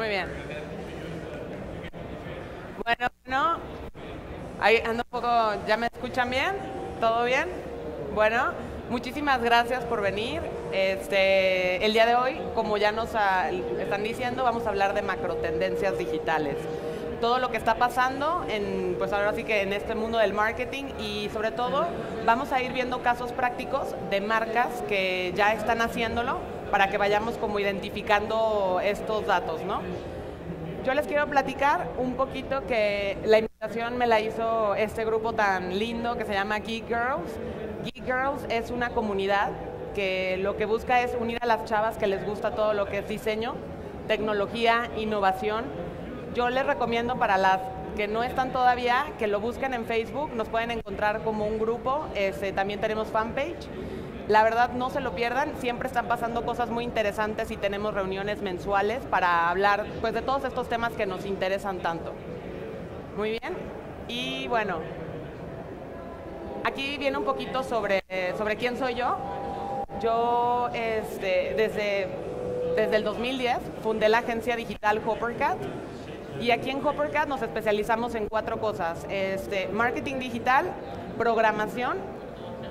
Muy bien. Bueno, bueno. Ahí ando un poco, ¿ya me escuchan bien? ¿Todo bien? Bueno, muchísimas gracias por venir. Este, el día de hoy, como ya nos están diciendo, vamos a hablar de macro tendencias digitales. Todo lo que está pasando en, pues ahora sí que en este mundo del marketing y sobre todo vamos a ir viendo casos prácticos de marcas que ya están haciéndolo para que vayamos como identificando estos datos, ¿no? Yo les quiero platicar un poquito que la invitación me la hizo este grupo tan lindo que se llama Geek Girls. Geek Girls es una comunidad que lo que busca es unir a las chavas que les gusta todo lo que es diseño, tecnología, innovación. Yo les recomiendo para las que no están todavía que lo busquen en Facebook, nos pueden encontrar como un grupo, este, también tenemos fanpage la verdad, no se lo pierdan, siempre están pasando cosas muy interesantes y tenemos reuniones mensuales para hablar pues, de todos estos temas que nos interesan tanto. Muy bien, y bueno, aquí viene un poquito sobre, sobre quién soy yo. Yo este, desde, desde el 2010 fundé la agencia digital Hoppercat. Y aquí en Hoppercat nos especializamos en cuatro cosas. Este, marketing digital, programación,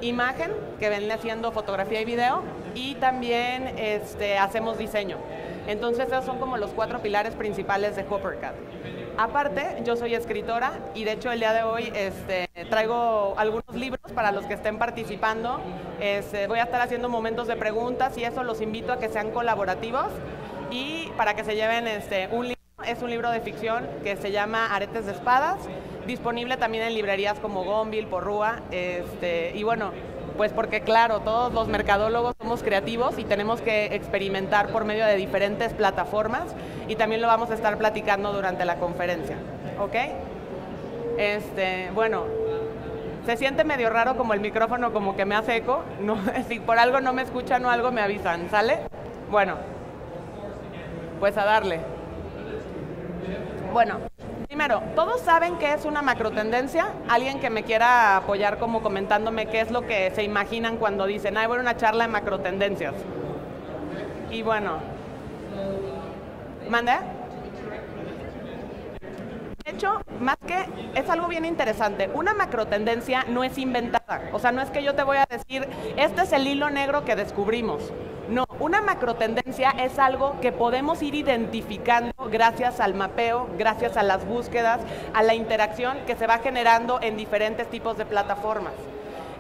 imagen, que ven haciendo fotografía y video, y también este, hacemos diseño. Entonces esos son como los cuatro pilares principales de HopperCAD. Aparte, yo soy escritora y de hecho el día de hoy este, traigo algunos libros para los que estén participando. Este, voy a estar haciendo momentos de preguntas y eso los invito a que sean colaborativos y para que se lleven este, un libro. Es un libro de ficción que se llama Aretes de Espadas disponible también en librerías como Gonville, Porrúa, este, y bueno, pues porque claro, todos los mercadólogos somos creativos y tenemos que experimentar por medio de diferentes plataformas y también lo vamos a estar platicando durante la conferencia, ¿ok? Este, bueno, se siente medio raro como el micrófono como que me hace eco, no, si por algo no me escuchan o algo me avisan, ¿sale? Bueno, pues a darle. Bueno, Primero, ¿todos saben qué es una macrotendencia? ¿Alguien que me quiera apoyar como comentándome qué es lo que se imaginan cuando dicen, ay, a una charla de macrotendencias? Y bueno, ¿mande? De hecho, más que es algo bien interesante, una macrotendencia no es inventada. O sea, no es que yo te voy a decir, este es el hilo negro que descubrimos. No, una macrotendencia es algo que podemos ir identificando gracias al mapeo, gracias a las búsquedas, a la interacción que se va generando en diferentes tipos de plataformas.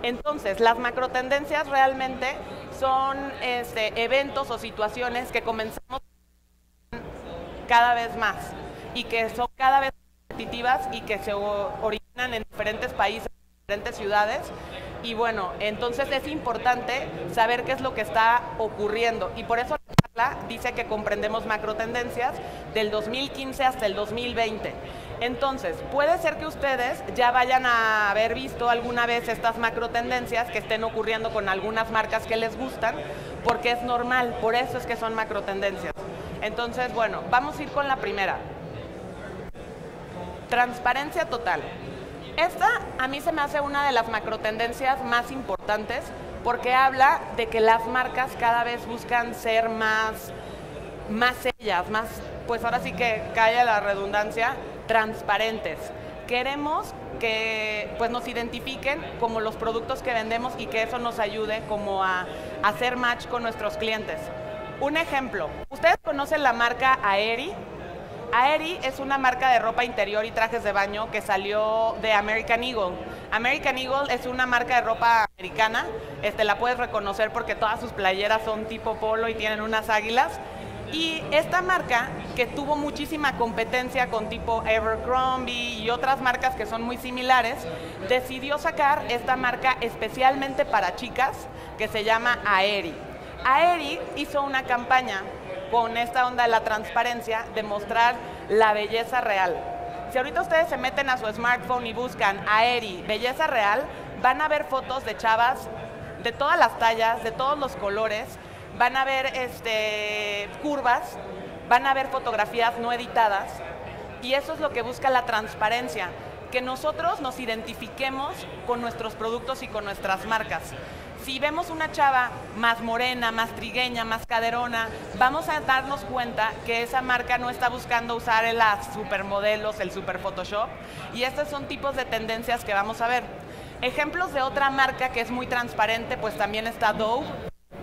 Entonces, las macrotendencias realmente son este, eventos o situaciones que comenzamos cada vez más y que son cada vez más competitivas y que se originan en diferentes países, en diferentes ciudades y bueno, entonces es importante saber qué es lo que está ocurriendo. Y por eso la charla dice que comprendemos macro tendencias del 2015 hasta el 2020. Entonces, puede ser que ustedes ya vayan a haber visto alguna vez estas macro tendencias que estén ocurriendo con algunas marcas que les gustan, porque es normal, por eso es que son macro tendencias. Entonces, bueno, vamos a ir con la primera. Transparencia total. Esta a mí se me hace una de las macrotendencias más importantes porque habla de que las marcas cada vez buscan ser más, más ellas, más, pues ahora sí que cae la redundancia, transparentes. Queremos que pues nos identifiquen como los productos que vendemos y que eso nos ayude como a hacer match con nuestros clientes. Un ejemplo, ¿ustedes conocen la marca Aeri? Aeri es una marca de ropa interior y trajes de baño que salió de American Eagle. American Eagle es una marca de ropa americana, este, la puedes reconocer porque todas sus playeras son tipo polo y tienen unas águilas. Y esta marca, que tuvo muchísima competencia con tipo Abercrombie y otras marcas que son muy similares, decidió sacar esta marca especialmente para chicas que se llama Aeri. Aeri hizo una campaña con esta onda de la transparencia, de mostrar la belleza real. Si ahorita ustedes se meten a su smartphone y buscan Aeri, belleza real, van a ver fotos de chavas de todas las tallas, de todos los colores, van a ver este, curvas, van a ver fotografías no editadas y eso es lo que busca la transparencia, que nosotros nos identifiquemos con nuestros productos y con nuestras marcas. Si vemos una chava más morena, más trigueña, más caderona, vamos a darnos cuenta que esa marca no está buscando usar las supermodelos, el super Photoshop, y estos son tipos de tendencias que vamos a ver. Ejemplos de otra marca que es muy transparente, pues también está Dove,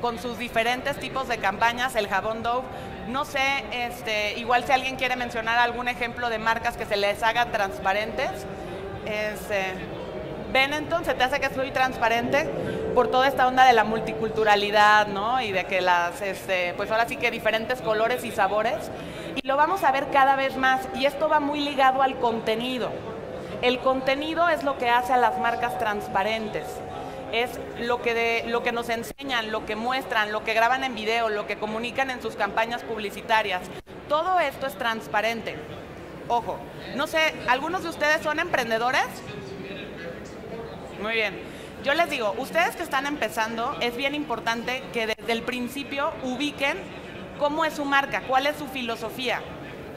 con sus diferentes tipos de campañas, el jabón Dove. No sé, este, igual si alguien quiere mencionar algún ejemplo de marcas que se les haga transparentes. Este, Benetton se te hace que muy transparente por toda esta onda de la multiculturalidad, ¿no? Y de que las, este, pues ahora sí que diferentes colores y sabores. Y lo vamos a ver cada vez más. Y esto va muy ligado al contenido. El contenido es lo que hace a las marcas transparentes. Es lo que, lo que nos enseñan, lo que muestran, lo que graban en video, lo que comunican en sus campañas publicitarias. Todo esto es transparente. Ojo, no sé, ¿algunos de ustedes son emprendedores? Muy bien. Yo les digo, ustedes que están empezando, es bien importante que desde el principio ubiquen cómo es su marca, cuál es su filosofía,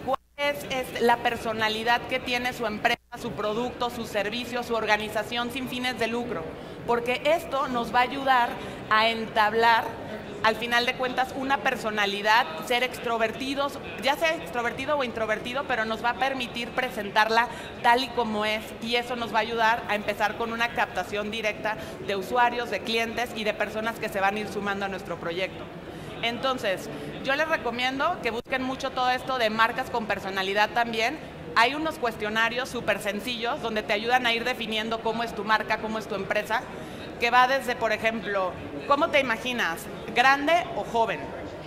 cuál es la personalidad que tiene su empresa su producto, su servicio, su organización sin fines de lucro, porque esto nos va a ayudar a entablar al final de cuentas una personalidad, ser extrovertidos, ya sea extrovertido o introvertido, pero nos va a permitir presentarla tal y como es y eso nos va a ayudar a empezar con una captación directa de usuarios, de clientes y de personas que se van a ir sumando a nuestro proyecto. Entonces, yo les recomiendo que busquen mucho todo esto de marcas con personalidad también hay unos cuestionarios súper sencillos donde te ayudan a ir definiendo cómo es tu marca, cómo es tu empresa, que va desde, por ejemplo, ¿cómo te imaginas? ¿Grande o joven?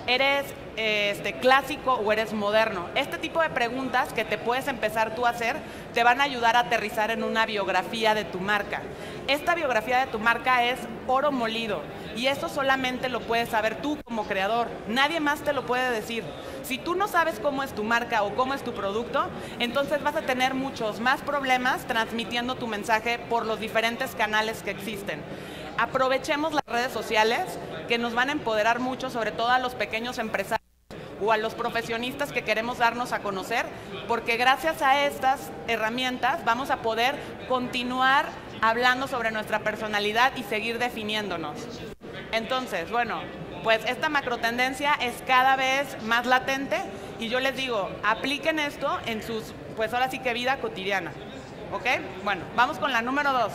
¿Eres este, clásico o eres moderno? Este tipo de preguntas que te puedes empezar tú a hacer te van a ayudar a aterrizar en una biografía de tu marca. Esta biografía de tu marca es oro molido y eso solamente lo puedes saber tú como creador. Nadie más te lo puede decir. Si tú no sabes cómo es tu marca o cómo es tu producto, entonces vas a tener muchos más problemas transmitiendo tu mensaje por los diferentes canales que existen. Aprovechemos las redes sociales que nos van a empoderar mucho, sobre todo a los pequeños empresarios o a los profesionistas que queremos darnos a conocer, porque gracias a estas herramientas vamos a poder continuar hablando sobre nuestra personalidad y seguir definiéndonos. Entonces, bueno, pues esta macro tendencia es cada vez más latente y yo les digo, apliquen esto en sus, pues ahora sí que vida cotidiana. ¿Ok? Bueno, vamos con la número dos.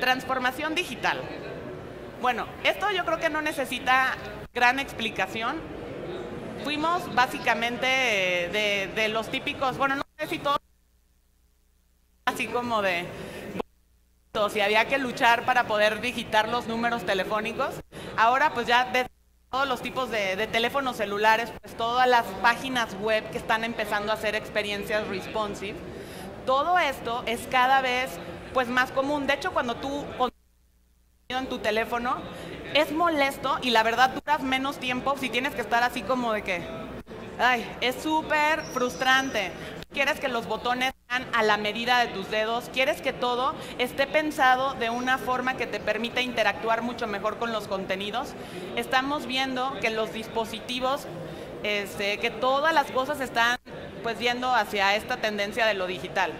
Transformación digital. Bueno, esto yo creo que no necesita gran explicación. Fuimos básicamente de, de los típicos, bueno, no sé si todos, así como de si había que luchar para poder digitar los números telefónicos. Ahora pues ya de todos los tipos de, teléfonos celulares, pues todas las páginas web que están empezando a hacer experiencias responsive, todo esto es cada vez pues más común. De hecho, cuando tú en tu teléfono, es molesto y la verdad duras menos tiempo si tienes que estar así como de que, ay, es súper frustrante. Quieres que los botones sean a la medida de tus dedos, quieres que todo esté pensado de una forma que te permita interactuar mucho mejor con los contenidos. Estamos viendo que los dispositivos, este, que todas las cosas están pues yendo hacia esta tendencia de lo digital.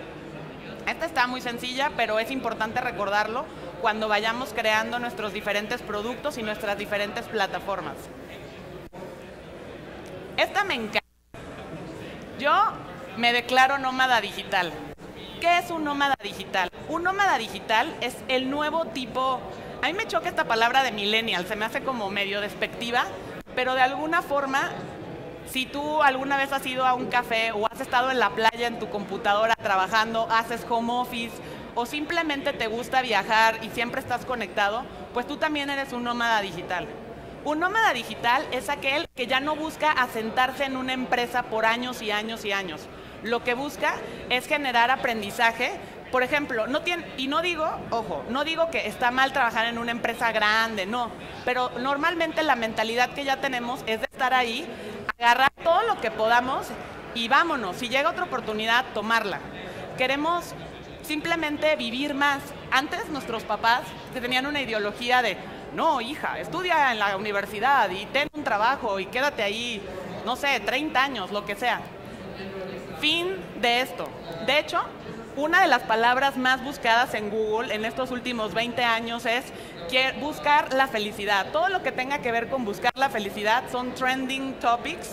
Esta está muy sencilla, pero es importante recordarlo cuando vayamos creando nuestros diferentes productos y nuestras diferentes plataformas. Esta me encanta. Yo me declaro nómada digital. ¿Qué es un nómada digital? Un nómada digital es el nuevo tipo, a mí me choca esta palabra de millennial, se me hace como medio despectiva, pero de alguna forma, si tú alguna vez has ido a un café o has estado en la playa en tu computadora trabajando, haces home office o simplemente te gusta viajar y siempre estás conectado, pues tú también eres un nómada digital. Un nómada digital es aquel que ya no busca asentarse en una empresa por años y años y años lo que busca es generar aprendizaje. Por ejemplo, no tiene, y no digo, ojo, no digo que está mal trabajar en una empresa grande, no, pero normalmente la mentalidad que ya tenemos es de estar ahí, agarrar todo lo que podamos y vámonos, si llega otra oportunidad, tomarla. Queremos simplemente vivir más. Antes nuestros papás tenían una ideología de, no, hija, estudia en la universidad y ten un trabajo y quédate ahí, no sé, 30 años, lo que sea fin de esto. De hecho, una de las palabras más buscadas en Google en estos últimos 20 años es buscar la felicidad. Todo lo que tenga que ver con buscar la felicidad son trending topics,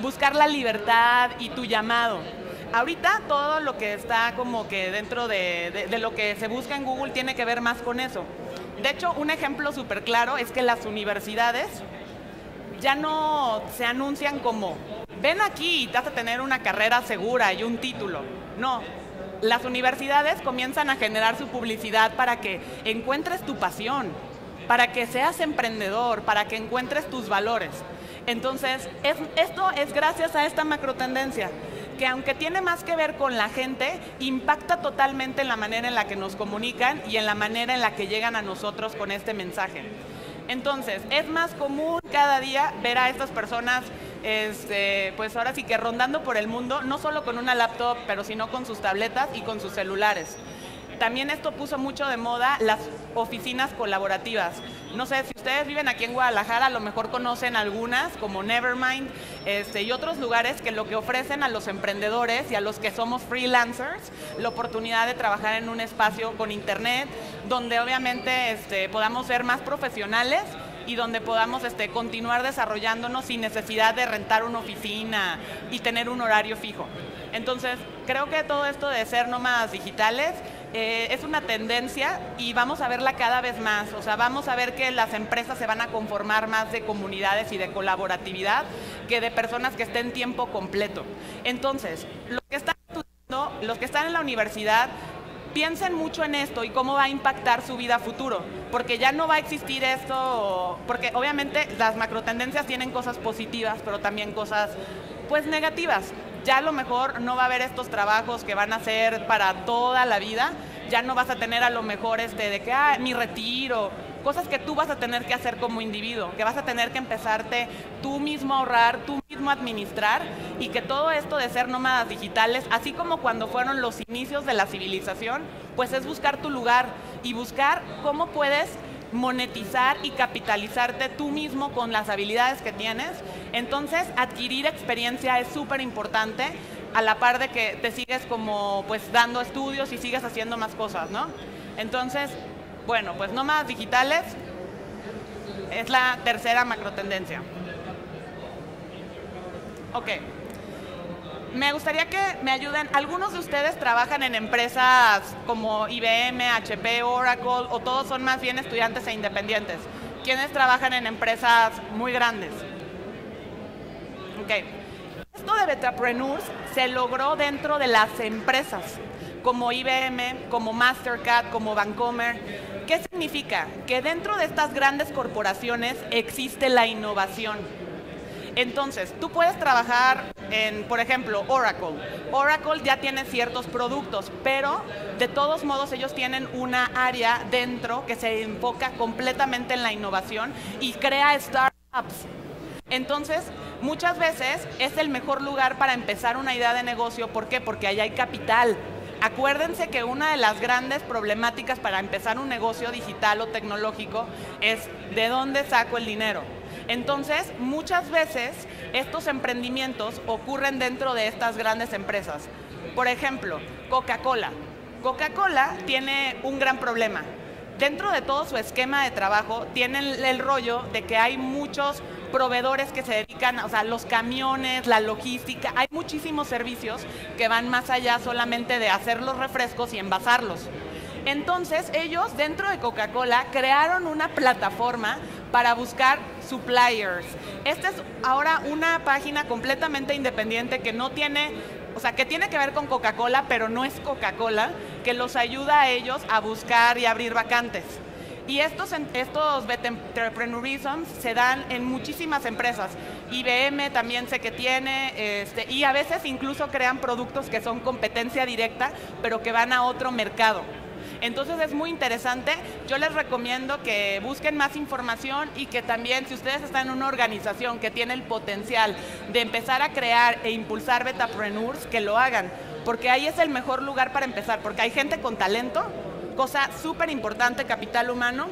buscar la libertad y tu llamado. Ahorita todo lo que está como que dentro de, lo que se busca en Google tiene que ver más con eso. De hecho, un ejemplo súper claro es que las universidades ya no se anuncian como, ven aquí y te vas a tener una carrera segura y un título. No, las universidades comienzan a generar su publicidad para que encuentres tu pasión, para que seas emprendedor, para que encuentres tus valores. Entonces, esto es gracias a esta macro tendencia, que aunque tiene más que ver con la gente, impacta totalmente en la manera en la que nos comunican y en la manera en la que llegan a nosotros con este mensaje. Entonces, es más común cada día ver a estas personas este, pues ahora sí que rondando por el mundo, no solo con una laptop, pero sino con sus tabletas y con sus celulares. También esto puso mucho de moda las oficinas colaborativas. No sé, si ustedes viven aquí en Guadalajara, a lo mejor conocen algunas, como Nevermind este, y otros lugares que lo que ofrecen a los emprendedores y a los que somos freelancers, la oportunidad de trabajar en un espacio con internet, donde obviamente este, podamos ser más profesionales y donde podamos este, continuar desarrollándonos sin necesidad de rentar una oficina y tener un horario fijo. Entonces, creo que todo esto de ser nómadas digitales eh, es una tendencia y vamos a verla cada vez más. O sea, vamos a ver que las empresas se van a conformar más de comunidades y de colaboratividad que de personas que estén tiempo completo. Entonces, los que están estudiando, los que están en la universidad, piensen mucho en esto y cómo va a impactar su vida futuro, porque ya no va a existir esto, porque obviamente las macrotendencias tienen cosas positivas, pero también cosas pues negativas. Ya a lo mejor no va a haber estos trabajos que van a ser para toda la vida, ya no vas a tener a lo mejor este de que ah, mi retiro, cosas que tú vas a tener que hacer como individuo, que vas a tener que empezarte tú mismo a ahorrar, tú mismo a administrar y que todo esto de ser nómadas digitales, así como cuando fueron los inicios de la civilización, pues es buscar tu lugar y buscar cómo puedes monetizar y capitalizarte tú mismo con las habilidades que tienes. Entonces, adquirir experiencia es súper importante a la par de que te sigues como pues dando estudios y sigues haciendo más cosas, ¿no? Entonces, bueno, pues nómadas digitales es la tercera macro tendencia. Ok. Me gustaría que me ayuden. Algunos de ustedes trabajan en empresas como IBM, HP, Oracle, o todos son más bien estudiantes e independientes. ¿Quiénes trabajan en empresas muy grandes? Ok. Esto de Betapreneurs se logró dentro de las empresas, como IBM, como Mastercard, como Vancomer. ¿Qué significa? Que dentro de estas grandes corporaciones existe la innovación. Entonces, tú puedes trabajar en, por ejemplo, Oracle. Oracle ya tiene ciertos productos, pero de todos modos ellos tienen una área dentro que se enfoca completamente en la innovación y crea startups. Entonces, muchas veces es el mejor lugar para empezar una idea de negocio. ¿Por qué? Porque ahí hay capital. Acuérdense que una de las grandes problemáticas para empezar un negocio digital o tecnológico es de dónde saco el dinero. Entonces, muchas veces estos emprendimientos ocurren dentro de estas grandes empresas. Por ejemplo, Coca-Cola. Coca-Cola tiene un gran problema. Dentro de todo su esquema de trabajo, tienen el rollo de que hay muchos proveedores que se dedican, o sea, los camiones, la logística, hay muchísimos servicios que van más allá solamente de hacer los refrescos y envasarlos. Entonces ellos dentro de Coca-Cola crearon una plataforma para buscar suppliers. Esta es ahora una página completamente independiente que no tiene, o sea, que tiene que ver con Coca-Cola, pero no es Coca-Cola, que los ayuda a ellos a buscar y abrir vacantes. Y estos, estos entrepreneurism se dan en muchísimas empresas. IBM también sé que tiene, este, y a veces incluso crean productos que son competencia directa, pero que van a otro mercado. Entonces es muy interesante. Yo les recomiendo que busquen más información y que también si ustedes están en una organización que tiene el potencial de empezar a crear e impulsar betapreneurs, que lo hagan, porque ahí es el mejor lugar para empezar, porque hay gente con talento cosa súper importante, capital humano,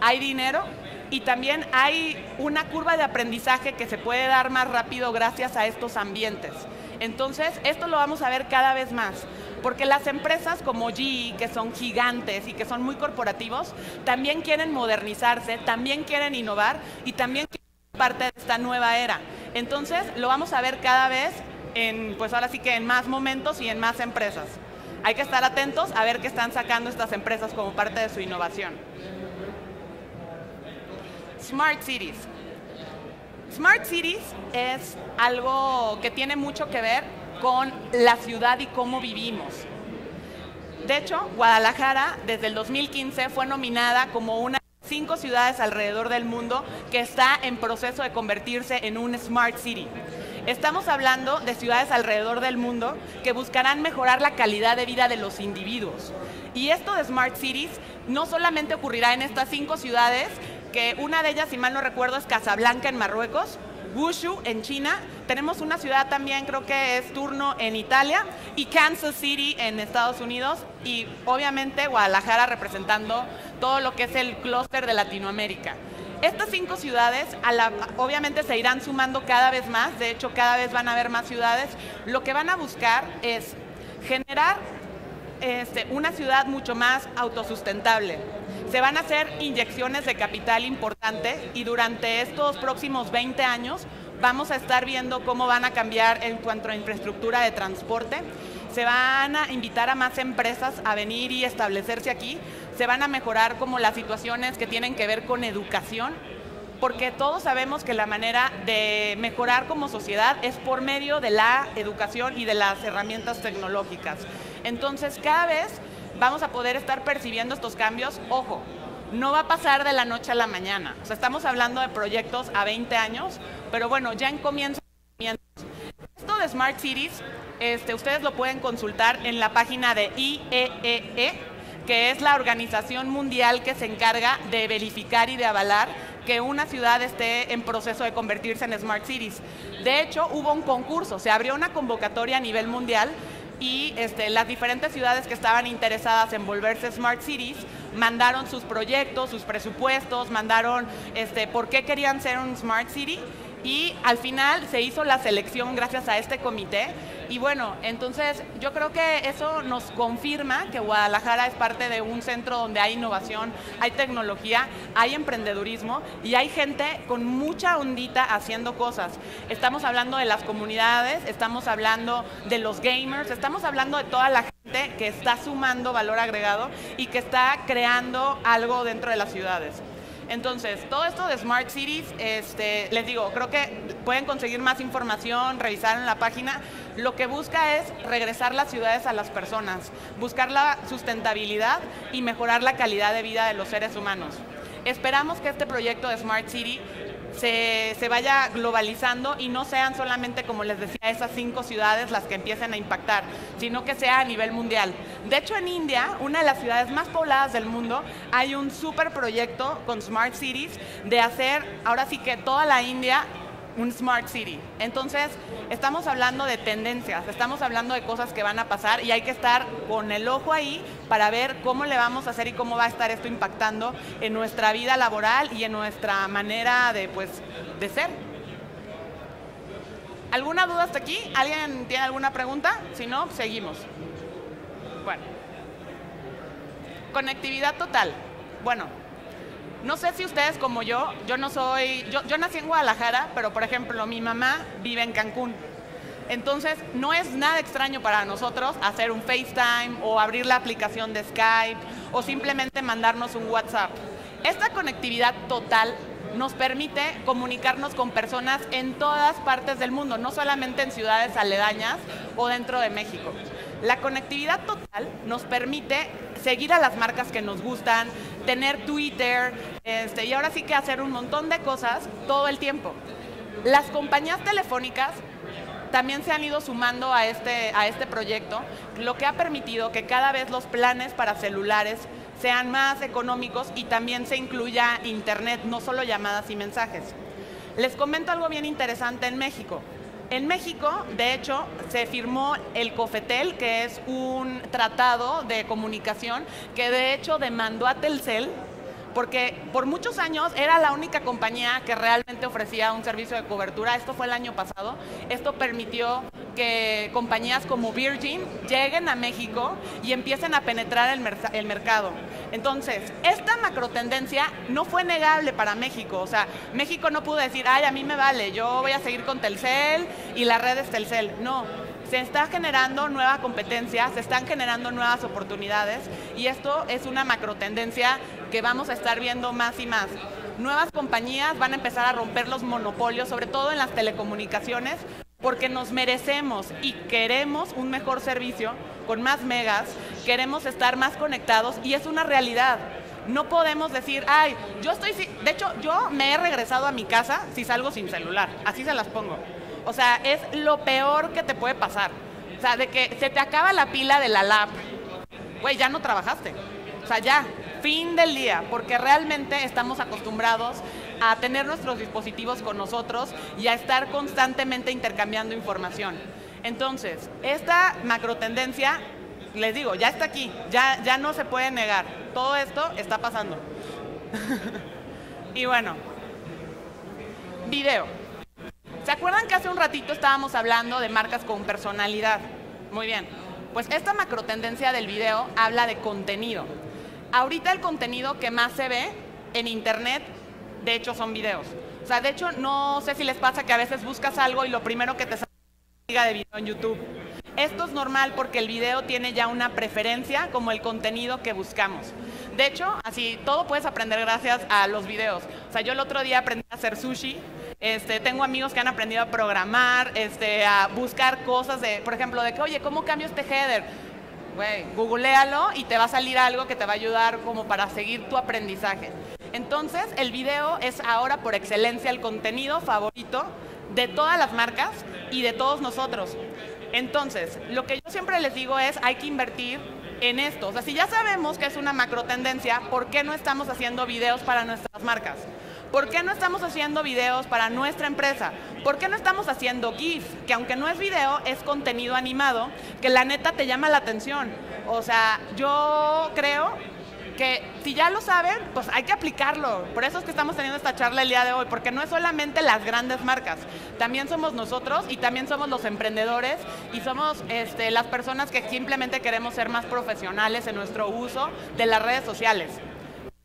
hay dinero y también hay una curva de aprendizaje que se puede dar más rápido gracias a estos ambientes. Entonces, esto lo vamos a ver cada vez más. Porque las empresas como GE, que son gigantes y que son muy corporativos, también quieren modernizarse, también quieren innovar y también quieren ser parte de esta nueva era. Entonces, lo vamos a ver cada vez en, pues ahora sí que en más momentos y en más empresas. Hay que estar atentos a ver qué están sacando estas empresas como parte de su innovación. Smart Cities. Smart Cities es algo que tiene mucho que ver con la ciudad y cómo vivimos. De hecho, Guadalajara desde el 2015 fue nominada como una de cinco ciudades alrededor del mundo que está en proceso de convertirse en un Smart City. Estamos hablando de ciudades alrededor del mundo que buscarán mejorar la calidad de vida de los individuos. Y esto de Smart Cities no solamente ocurrirá en estas cinco ciudades, que una de ellas, si mal no recuerdo, es Casablanca en Marruecos, Wushu en China, tenemos una ciudad también, creo que es Turno en Italia, y Kansas City en Estados Unidos, y obviamente Guadalajara representando todo lo que es el clúster de Latinoamérica. Estas cinco ciudades obviamente se irán sumando cada vez más, de hecho cada vez van a haber más ciudades. Lo que van a buscar es generar este, una ciudad mucho más autosustentable. Se van a hacer inyecciones de capital importante y durante estos próximos 20 años vamos a estar viendo cómo van a cambiar en cuanto a infraestructura de transporte. Se van a invitar a más empresas a venir y establecerse aquí se van a mejorar como las situaciones que tienen que ver con educación, porque todos sabemos que la manera de mejorar como sociedad es por medio de la educación y de las herramientas tecnológicas. Entonces, cada vez vamos a poder estar percibiendo estos cambios. Ojo, no va a pasar de la noche a la mañana. O sea, estamos hablando de proyectos a 20 años, pero bueno, ya en comienzo. Esto de Smart Cities, este, ustedes lo pueden consultar en la página de IEEE, e, que es la organización mundial que se encarga de verificar y de avalar que una ciudad esté en proceso de convertirse en Smart Cities. De hecho, hubo un concurso, se abrió una convocatoria a nivel mundial y este, las diferentes ciudades que estaban interesadas en volverse Smart Cities mandaron sus proyectos, sus presupuestos, mandaron este, por qué querían ser un Smart City y al final se hizo la selección gracias a este comité. Y bueno, entonces yo creo que eso nos confirma que Guadalajara es parte de un centro donde hay innovación, hay tecnología, hay emprendedurismo y hay gente con mucha ondita haciendo cosas. Estamos hablando de las comunidades, estamos hablando de los gamers, estamos hablando de toda la gente que está sumando valor agregado y que está creando algo dentro de las ciudades. Entonces, todo esto de Smart Cities, este, les digo, creo que pueden conseguir más información, revisar en la página. Lo que busca es regresar las ciudades a las personas, buscar la sustentabilidad y mejorar la calidad de vida de los seres humanos. Esperamos que este proyecto de Smart City se, vaya globalizando y no sean solamente, como les decía, esas cinco ciudades las que empiecen a impactar, sino que sea a nivel mundial. De hecho, en India, una de las ciudades más pobladas del mundo, hay un super proyecto con Smart Cities de hacer, ahora sí que toda la India un smart city. Entonces, estamos hablando de tendencias, estamos hablando de cosas que van a pasar y hay que estar con el ojo ahí para ver cómo le vamos a hacer y cómo va a estar esto impactando en nuestra vida laboral y en nuestra manera de, pues, de ser. ¿Alguna duda hasta aquí? ¿Alguien tiene alguna pregunta? Si no, seguimos. Bueno. Conectividad total. Bueno, no sé si ustedes como yo, yo no soy, yo, nací en Guadalajara, pero por ejemplo mi mamá vive en Cancún. Entonces, no es nada extraño para nosotros hacer un FaceTime o abrir la aplicación de Skype o simplemente mandarnos un WhatsApp. Esta conectividad total nos permite comunicarnos con personas en todas partes del mundo, no solamente en ciudades aledañas o dentro de México. La conectividad total nos permite seguir a las marcas que nos gustan, tener Twitter, este, y ahora sí que hacer un montón de cosas todo el tiempo. Las compañías telefónicas también se han ido sumando a este, a este proyecto, lo que ha permitido que cada vez los planes para celulares sean más económicos y también se incluya internet, no solo llamadas y mensajes. Les comento algo bien interesante en México. En México, de hecho, se firmó el COFETEL, que es un tratado de comunicación que de hecho demandó a Telcel porque por muchos años era la única compañía que realmente ofrecía un servicio de cobertura. Esto fue el año pasado. Esto permitió que compañías como Virgin lleguen a México y empiecen a penetrar el, mercado. Entonces, esta macro tendencia no fue negable para México. O sea, México no pudo decir, ay, a mí me vale, yo voy a seguir con Telcel y la red es Telcel. No, se está generando nueva competencia, se están generando nuevas oportunidades y esto es una macro tendencia que vamos a estar viendo más y más. Nuevas compañías van a empezar a romper los monopolios, sobre todo en las telecomunicaciones, porque nos merecemos y queremos un mejor servicio con más megas, queremos estar más conectados y es una realidad. No podemos decir, ay, yo estoy, de hecho, yo me he regresado a mi casa si salgo sin celular, así se las pongo. O sea, es lo peor que te puede pasar. O sea, de que se te acaba la pila de la lap, güey, ya no trabajaste. O sea, ya, fin del día, porque realmente estamos acostumbrados a tener nuestros dispositivos con nosotros y a estar constantemente intercambiando información. Entonces, esta macro tendencia, les digo, ya está aquí, ya, ya no se puede negar. Todo esto está pasando. y bueno, video. ¿Se acuerdan que hace un ratito estábamos hablando de marcas con personalidad? Muy bien. Pues esta macro tendencia del video habla de contenido. Ahorita el contenido que más se ve en internet de hecho son videos. O sea, de hecho, no sé si les pasa que a veces buscas algo y lo primero que te sale de video en YouTube. Esto es normal porque el video tiene ya una preferencia como el contenido que buscamos. De hecho, así todo puedes aprender gracias a los videos. O sea, yo el otro día aprendí a hacer sushi. Este, tengo amigos que han aprendido a programar, este, a buscar cosas de, por ejemplo, de que, oye, ¿cómo cambio este header? Güey, googlealo y te va a salir algo que te va a ayudar como para seguir tu aprendizaje. Entonces, el video es ahora por excelencia el contenido favorito de todas las marcas y de todos nosotros. Entonces, lo que yo siempre les digo es, hay que invertir en esto. O sea, si ya sabemos que es una macro tendencia, ¿por qué no estamos haciendo videos para nuestras marcas? ¿Por qué no estamos haciendo videos para nuestra empresa? ¿Por qué no estamos haciendo GIF? Que aunque no es video, es contenido animado, que la neta te llama la atención. O sea, yo creo que si ya lo saben, pues hay que aplicarlo. Por eso es que estamos teniendo esta charla el día de hoy, porque no es solamente las grandes marcas, también somos nosotros y también somos los emprendedores y somos este, las personas que simplemente queremos ser más profesionales en nuestro uso de las redes sociales.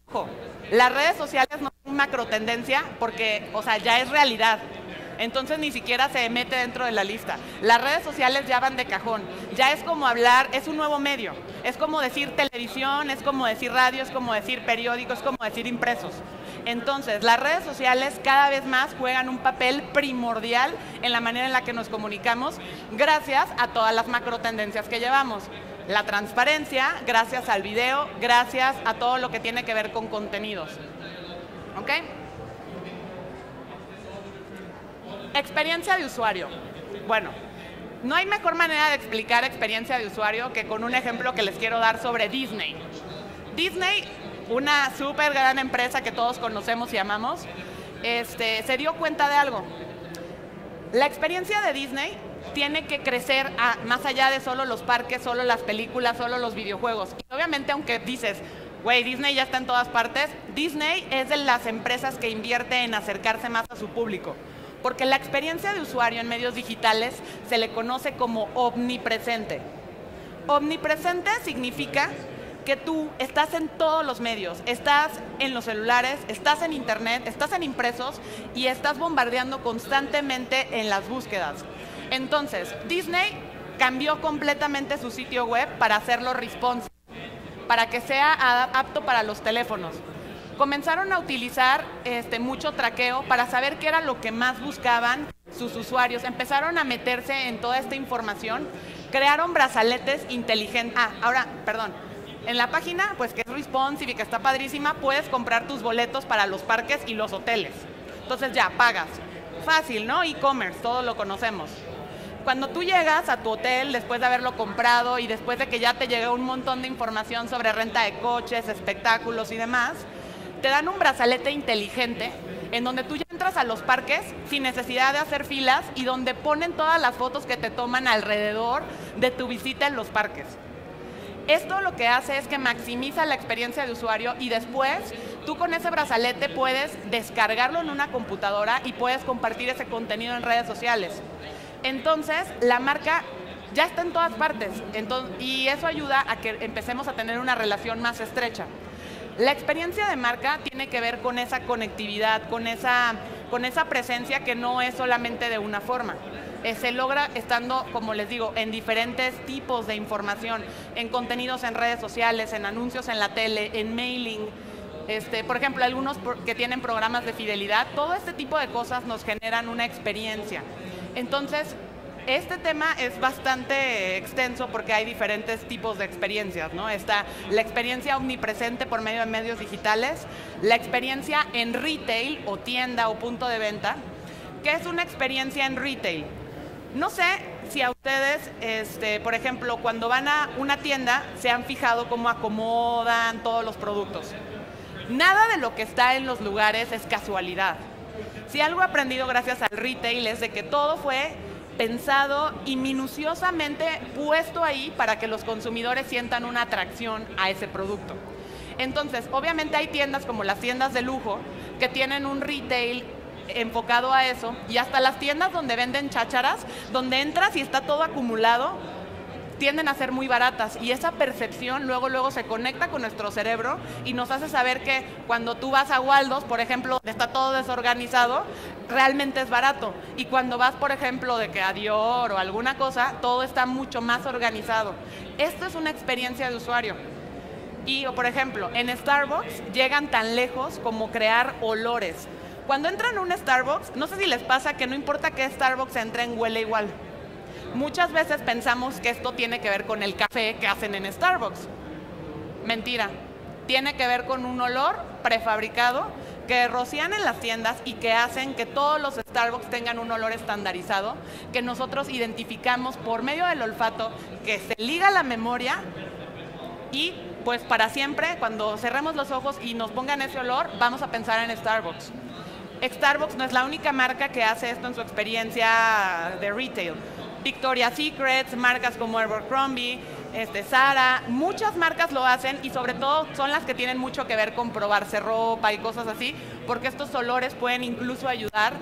Ojo, las redes sociales no son macro tendencia porque, o sea, ya es realidad entonces ni siquiera se mete dentro de la lista. Las redes sociales ya van de cajón, ya es como hablar, es un nuevo medio, es como decir televisión, es como decir radio, es como decir periódico, es como decir impresos. Entonces, las redes sociales cada vez más juegan un papel primordial en la manera en la que nos comunicamos gracias a todas las macro tendencias que llevamos. La transparencia, gracias al video, gracias a todo lo que tiene que ver con contenidos. ¿Ok? Experiencia de usuario. Bueno, no hay mejor manera de explicar experiencia de usuario que con un ejemplo que les quiero dar sobre Disney. Disney, una súper gran empresa que todos conocemos y amamos, este, se dio cuenta de algo. La experiencia de Disney tiene que crecer más allá de solo los parques, solo las películas, solo los videojuegos. Y obviamente aunque dices, güey, Disney ya está en todas partes, Disney es de las empresas que invierte en acercarse más a su público porque la experiencia de usuario en medios digitales se le conoce como omnipresente. Omnipresente significa que tú estás en todos los medios, estás en los celulares, estás en internet, estás en impresos y estás bombardeando constantemente en las búsquedas. Entonces, Disney cambió completamente su sitio web para hacerlo responsive, para que sea apto para los teléfonos comenzaron a utilizar este, mucho traqueo para saber qué era lo que más buscaban sus usuarios. Empezaron a meterse en toda esta información, crearon brazaletes inteligentes. Ah, ahora, perdón. En la página, pues que es responsive y que está padrísima, puedes comprar tus boletos para los parques y los hoteles. Entonces ya, pagas. Fácil, ¿no? E-commerce, todos lo conocemos. Cuando tú llegas a tu hotel después de haberlo comprado y después de que ya te llegó un montón de información sobre renta de coches, espectáculos y demás, te dan un brazalete inteligente en donde tú ya entras a los parques sin necesidad de hacer filas y donde ponen todas las fotos que te toman alrededor de tu visita en los parques. Esto lo que hace es que maximiza la experiencia de usuario y después tú con ese brazalete puedes descargarlo en una computadora y puedes compartir ese contenido en redes sociales. Entonces, la marca ya está en todas partes y eso ayuda a que empecemos a tener una relación más estrecha. La experiencia de marca tiene que ver con esa conectividad, con esa, con esa presencia que no es solamente de una forma. Eh, se logra estando, como les digo, en diferentes tipos de información, en contenidos en redes sociales, en anuncios en la tele, en mailing. Este, por ejemplo, algunos que tienen programas de fidelidad, todo este tipo de cosas nos generan una experiencia. Entonces, este tema es bastante extenso porque hay diferentes tipos de experiencias, ¿no? Está la experiencia omnipresente por medio de medios digitales, la experiencia en retail o tienda o punto de venta, que es una experiencia en retail. No sé si a ustedes, este, por ejemplo, cuando van a una tienda, se han fijado cómo acomodan todos los productos. Nada de lo que está en los lugares es casualidad. Si algo he aprendido gracias al retail es de que todo fue pensado y minuciosamente puesto ahí para que los consumidores sientan una atracción a ese producto. Entonces, obviamente hay tiendas como las tiendas de lujo que tienen un retail enfocado a eso y hasta las tiendas donde venden chácharas, donde entras y está todo acumulado, tienden a ser muy baratas y esa percepción luego luego se conecta con nuestro cerebro y nos hace saber que cuando tú vas a Waldos, por ejemplo, está todo desorganizado, realmente es barato y cuando vas, por ejemplo, de que a Dior o alguna cosa, todo está mucho más organizado. Esto es una experiencia de usuario. Y, por ejemplo, en Starbucks llegan tan lejos como crear olores. Cuando entran a un Starbucks, no sé si les pasa que no importa qué Starbucks entren, huele igual. Muchas veces pensamos que esto tiene que ver con el café que hacen en Starbucks. Mentira. Tiene que ver con un olor prefabricado que rocían en las tiendas y que hacen que todos los Starbucks tengan un olor estandarizado, que nosotros identificamos por medio del olfato, que se liga la memoria y pues para siempre, cuando cerremos los ojos y nos pongan ese olor, vamos a pensar en Starbucks. Starbucks no es la única marca que hace esto en su experiencia de retail. Victoria's Secret, marcas como Abercrombie, este, Sara, muchas marcas lo hacen y sobre todo son las que tienen mucho que ver con probarse ropa y cosas así, porque estos olores pueden incluso ayudar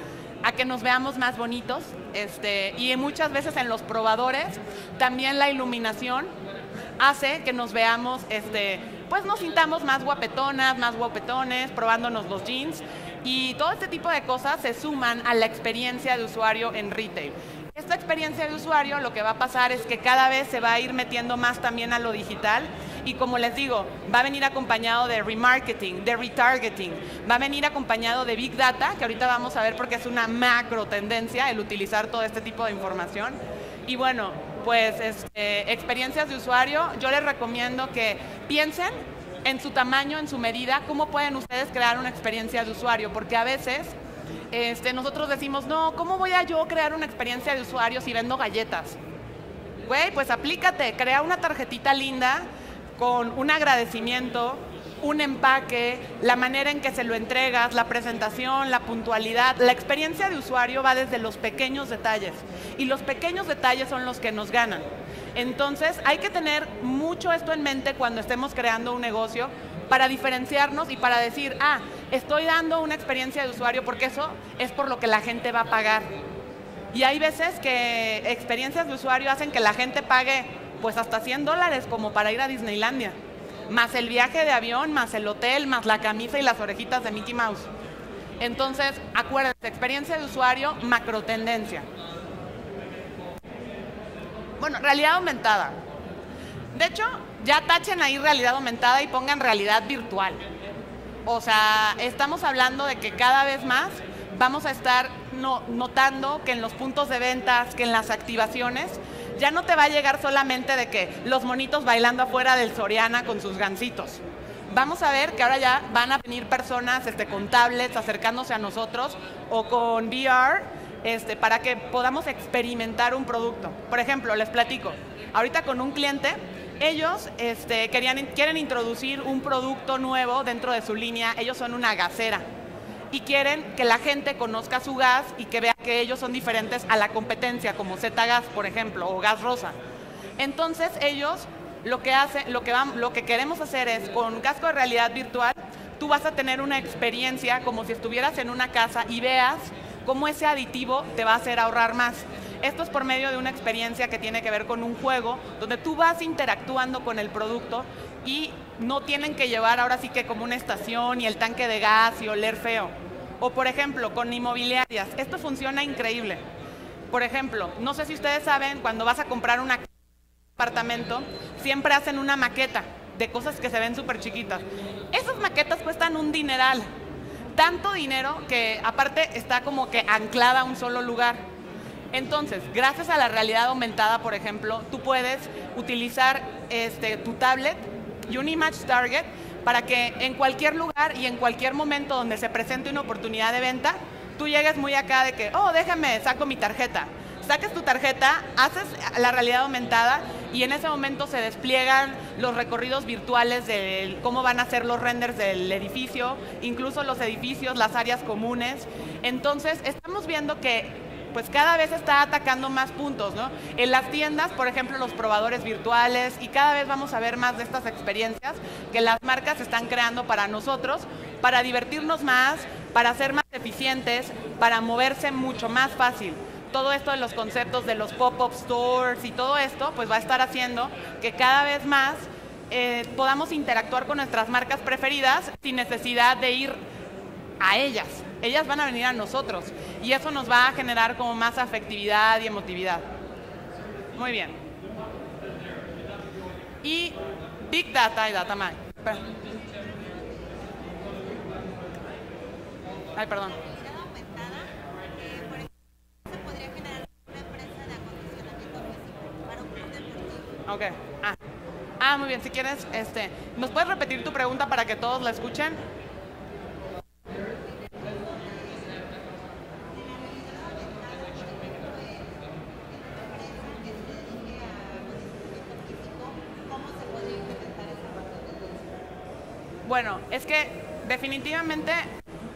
a que nos veamos más bonitos este, y muchas veces en los probadores también la iluminación hace que nos veamos, este, pues nos sintamos más guapetonas, más guapetones, probándonos los jeans y todo este tipo de cosas se suman a la experiencia de usuario en retail. Esta experiencia de usuario lo que va a pasar es que cada vez se va a ir metiendo más también a lo digital y como les digo, va a venir acompañado de remarketing, de retargeting, va a venir acompañado de big data, que ahorita vamos a ver porque es una macro tendencia el utilizar todo este tipo de información. Y bueno, pues este, experiencias de usuario, yo les recomiendo que piensen en su tamaño, en su medida, cómo pueden ustedes crear una experiencia de usuario, porque a veces este, nosotros decimos, no, ¿cómo voy a yo crear una experiencia de usuario si vendo galletas? Güey, pues aplícate, crea una tarjetita linda con un agradecimiento, un empaque, la manera en que se lo entregas, la presentación, la puntualidad. La experiencia de usuario va desde los pequeños detalles y los pequeños detalles son los que nos ganan. Entonces hay que tener mucho esto en mente cuando estemos creando un negocio para diferenciarnos y para decir, ah, estoy dando una experiencia de usuario porque eso es por lo que la gente va a pagar. Y hay veces que experiencias de usuario hacen que la gente pague pues hasta 100 dólares como para ir a Disneylandia, más el viaje de avión, más el hotel, más la camisa y las orejitas de Mickey Mouse. Entonces, acuérdense, experiencia de usuario, macro tendencia. Bueno, realidad aumentada. De hecho, ya tachen ahí realidad aumentada y pongan realidad virtual. O sea, estamos hablando de que cada vez más vamos a estar notando que en los puntos de ventas, que en las activaciones, ya no te va a llegar solamente de que los monitos bailando afuera del Soriana con sus gancitos. Vamos a ver que ahora ya van a venir personas este, con tablets acercándose a nosotros o con VR este, para que podamos experimentar un producto. Por ejemplo, les platico, ahorita con un cliente ellos este, quieren introducir un producto nuevo dentro de su línea. Ellos son una gasera y quieren que la gente conozca su gas y que vea que ellos son diferentes a la competencia, como Z-Gas, por ejemplo, o Gas Rosa. Entonces ellos lo que, hacen, lo, que lo que queremos hacer es, con casco de realidad virtual, tú vas a tener una experiencia como si estuvieras en una casa y veas cómo ese aditivo te va a hacer ahorrar más. Esto es por medio de una experiencia que tiene que ver con un juego donde tú vas interactuando con el producto y no tienen que llevar ahora sí que como una estación y el tanque de gas y oler feo. O por ejemplo, con inmobiliarias. Esto funciona increíble. Por ejemplo, no sé si ustedes saben, cuando vas a comprar un apartamento, siempre hacen una maqueta de cosas que se ven súper chiquitas. Esas maquetas cuestan un dineral. Tanto dinero que aparte está como que anclada a un solo lugar. Entonces, gracias a la realidad aumentada, por ejemplo, tú puedes utilizar este, tu tablet y un Image Target para que en cualquier lugar y en cualquier momento donde se presente una oportunidad de venta, tú llegues muy acá de que, oh, déjame, saco mi tarjeta. Saques tu tarjeta, haces la realidad aumentada y en ese momento se despliegan los recorridos virtuales de cómo van a ser los renders del edificio, incluso los edificios, las áreas comunes. Entonces, estamos viendo que pues cada vez está atacando más puntos, ¿no? En las tiendas, por ejemplo, los probadores virtuales y cada vez vamos a ver más de estas experiencias que las marcas están creando para nosotros, para divertirnos más, para ser más eficientes, para moverse mucho más fácil. Todo esto de los conceptos de los pop-up stores y todo esto, pues va a estar haciendo que cada vez más eh, podamos interactuar con nuestras marcas preferidas sin necesidad de ir a ellas. Ellas van a venir a nosotros y eso nos va a generar como más afectividad y emotividad. Muy bien. Y Big Data y Data Mining. Ay, perdón. Ok. Ah. ah, muy bien. Si quieres, este, ¿nos puedes repetir tu pregunta para que todos la escuchen? Bueno, es que definitivamente